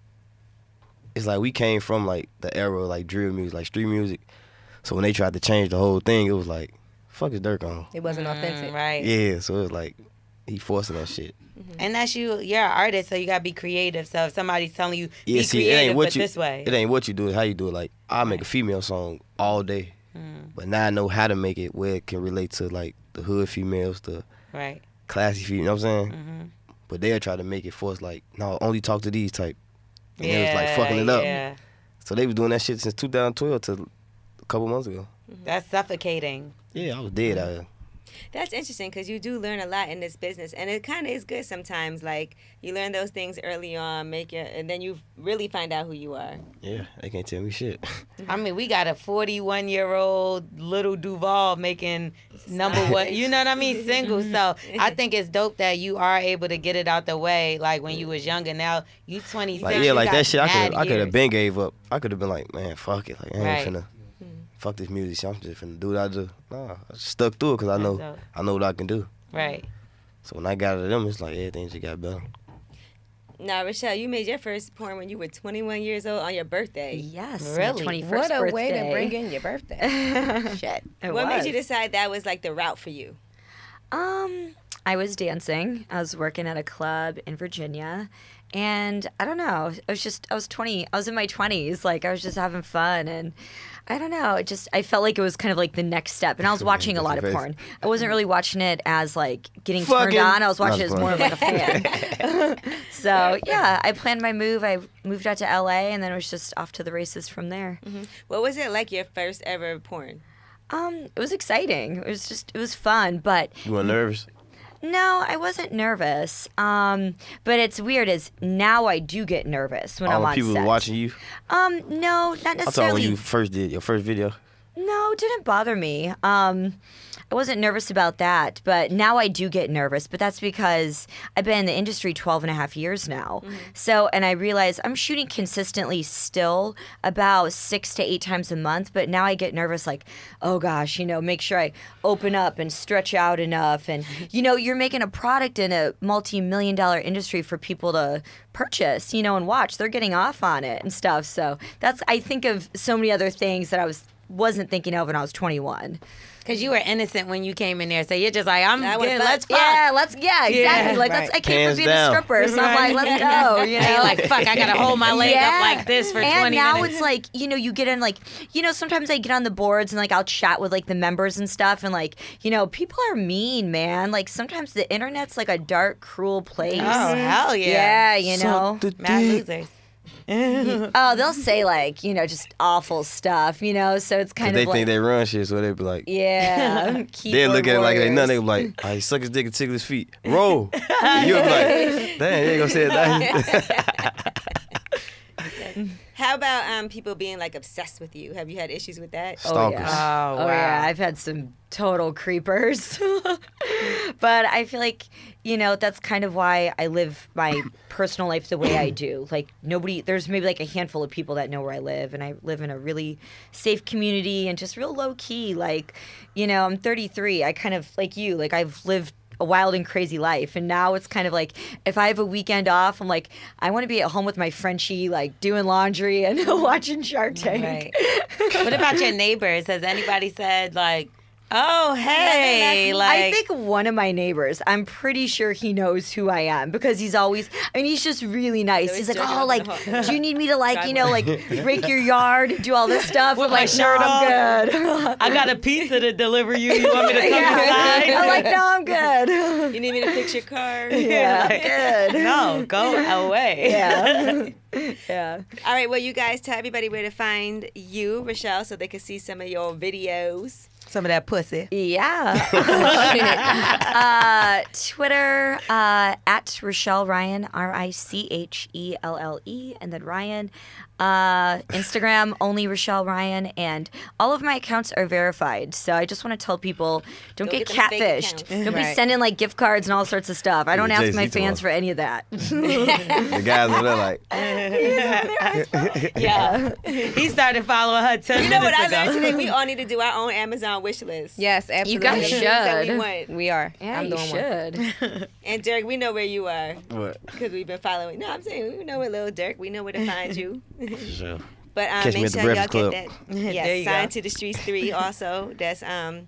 it's like we came from like the era of, like drill music, like street music. So when they tried to change the whole thing, it was like, fuck is Durk on? It wasn't Mm, authentic. right? Yeah, so it was like he forcing that shit. And that's you. You're an artist, so you gotta be creative. So if somebody's telling you Yeah, be see, it ain't what but you this way, it ain't what you do, it's how you do it. Like I make a female song all day, Mm, but now I know how to make it where it can relate to like the hood females, the right? classy female. You know what I'm saying? hmm But they'll try to make it for us like, no, only talk to these type. And yeah, it was like fucking it up. Yeah, So they was doing that shit since 2012 to a couple months ago. that's suffocating. Yeah, I was dead out here. That's interesting because you do learn a lot in this business, and it kind of is good sometimes. Like you learn those things early on, make it, and then you really find out who you are. Yeah, they can't tell me shit. I mean, we got a 41 year old Lil Duval making number one, you know what I mean, single. So I think it's dope that you are able to get it out the way. Like when you was younger, now you twenty. Like yeah, like that shit. I could I could have been gave up. I could have been like, man, fuck it. Like I ain't Right. finna fuck this music. shit. I'm just finna do what I do. Nah, I just stuck through it because I know That's dope. I know what I can do. Right. So when I got to them, it's like everything just got better. Now, Richelle, you made your first porn when you were 21 years old on your birthday. Yes, Really? my 21st What a birthday. way to bring in your birthday. Shit. It what made you decide that was like the route for you? Um, I was dancing. I was working at a club in Virginia, and I don't know. I was just I was twenty. I was in my twenties. Like I was just having fun, and I don't know. It just I felt like it was kind of like the next step. And I was watching a lot of porn. I wasn't really watching it as like getting Fucking- turned on. I was watching it as more of like a fan. so yeah, I planned my move. I moved out to LA, and then it was just off to the races from there. What was it like your first ever porn? Um, it was exciting. It was just it was fun, but You were nervous? No, I wasn't nervous. Um, but it's weird is now I do get nervous when All I'm the on people set. watching you. Um, no, not necessarily. I saw when you first did your first video. No, it didn't bother me. Um, I wasn't nervous about that, but now I do get nervous. But that's because I've been in the industry 12 and a half years now. Mm-hmm. So, and I realize I'm shooting consistently still about six to eight times a month. But now I get nervous, like, oh gosh, you know, make sure I open up and stretch out enough. And, you know, you're making a product in a multi million dollar industry for people to purchase, you know, and watch. They're getting off on it and stuff. So that's, I think of so many other things that I was wasn't thinking of when I was 21. Because you were innocent when you came in there. So you're just like, I'm I wanna good, let's fuck. Yeah, let's yeah, exactly. Yeah, like right. let's I came Hands from being down. a stripper, so I'm like, let's go. You know, you're like, fuck, I gotta hold my leg up like this for and 20 now minutes. it's like you know you get in like you know sometimes I get on the boards and like I'll chat with like the members and stuff and like you know people are mean man like sometimes the internet's like a dark cruel place. oh, hell yeah, yeah. you know. Suck the Mad losers. oh, they'll say like you know just awful stuff, you know. So it's kind they of like They think they run shit, so they be like, yeah. Um, they look at it like they nothing. They be like, oh, he suck his dick and tickle his feet. Roll. you be like, damn, you ain't gonna say it. How about um, people being like obsessed with you? Have you had issues with that? Oh, yeah. Oh, Oh yeah. I've had some total creepers. but I feel like, you know, that's kind of why I live my personal life the way I do. Like nobody there's maybe like a handful of people that know where I live and I live in a really safe community and just real low key like, you know, I'm 33. I kind of like you, like I've lived a wild and crazy life and now it's kind of like if i have a weekend off i'm like i want to be at home with my frenchie like doing laundry and watching shark tank Right. what about your neighbors? Has anybody said like, "Oh, hey," like I think one of my neighbors, I'm pretty sure he knows who I am because he's always, I mean, he's just really nice. He's like, oh, like, in the hall. do you need me to, like, you know, like, rake your yard, do all this stuff? With I'm my like, shirt no, I'm good. I got a pizza to deliver you. You want me to come yeah. inside? I'm like, no, I'm good. You need me to fix your car? yeah, good. no, go away. Yeah. yeah. All right, well, you guys tell everybody where to find you, Richelle, so they can see some of your videos. Some of that pussy. Yeah. uh, Twitter uh, at Richelle Ryan, R I C H E L L E, and then Ryan. Uh, Instagram only Richelle Ryan, and all of my accounts are verified. So I just want to tell people don't, Don't get, get catfished. Don't be sending like gift cards and all sorts of stuff. I don't ask Jay-Z my fans us. for any of that. The guys over there like, yeah. He started following her 10 You know what I minutes learned today? We all need to do our own Amazon wish list. Yes, absolutely. You guys Things that we should. want. We are. Yeah, I'm you doing one. should. And Durk, we know where you are what? because we've been following. No, I'm saying we know where Lil Durk. We know where to find you. For sure. But um, Catch me make at sure y'all Breakfast get that. Yeah, Yes, you sign go. to the streets three. Also, that's um.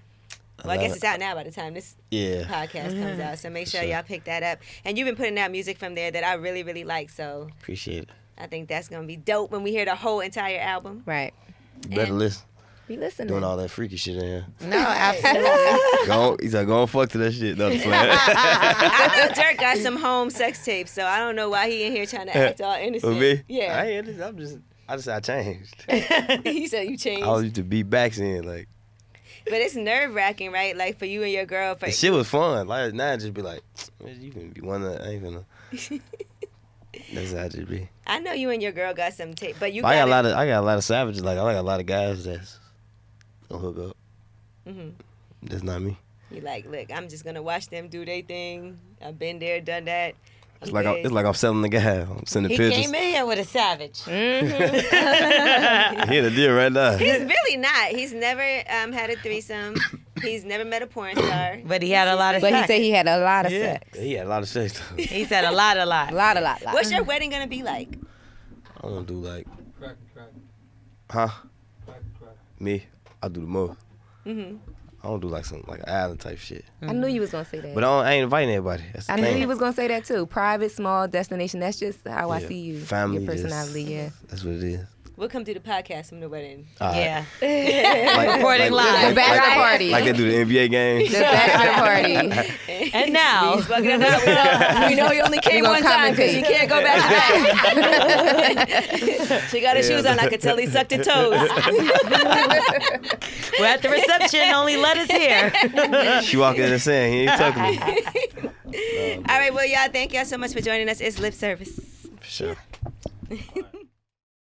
Well, I love guess it's out now by the time this Yeah. podcast comes out. So make sure Sure. y'all pick that up. And you've been putting out music from there that I really, really like. So Appreciate it. I think that's gonna be dope when we hear the whole entire album. Right. Better And- listen. Be listening. Doing all that freaky shit in here. No, absolutely. Go he's like, go on fuck to that shit. No. I know Durk got some home sex tapes, so I don't know why he in here trying to act all innocent. With me? I Yeah, ain't, innocent. I'm just, I just, I changed. he said you changed. I was used to beat backs in, like, But it's nerve wracking, right? Like for you and your girl. For the shit was fun. Like, now I just be like, you can be one of, I ain't gonna. That's how I just be. I know you and your girl got some tape, but you But I got a lot of, I got a lot of savages. Like, I got a lot of guys that's gonna hook up. hmm That's not me. You like, look, I'm just gonna watch them do their thing. I've been there, done that. It's like, I'm, it's like I'm selling the guy. I'm sending He pictures. came in here with a savage. He in the deal right now. He's really not. He's never um, had a threesome. He's never met a porn star. But he had a lot of But he sex. said he had a lot of Yeah, sex. he had a lot of sex. He said a lot, a lot. A lot, a lot, lot. What's your wedding gonna be like? I'm going to do like, Crack, crack, huh? crack, crack. Me, I do the most. hmm I don't do like some like an island type shit. I knew you was gonna say that. But I, don't, I ain't inviting everybody. The I knew thing. you was gonna say that too. Private, small destination. That's just how I see you. Family, Your just- personality. Yeah. That's what it is. We'll come do the podcast from the wedding. All right. Yeah. Like, Reporting live. The bachelor like, party. Like they do the NBA games. The bachelor party. And now, He's fucking it up. We know, we he only came one time because he can't go back to back. she got her Yeah. shoes on. I could tell he sucked her toes. we're at the reception. Only let us here. She walk in and saying he ain't talking to me. All right, well, y'all, thank y'all so much for joining us. It's lip service. For sure.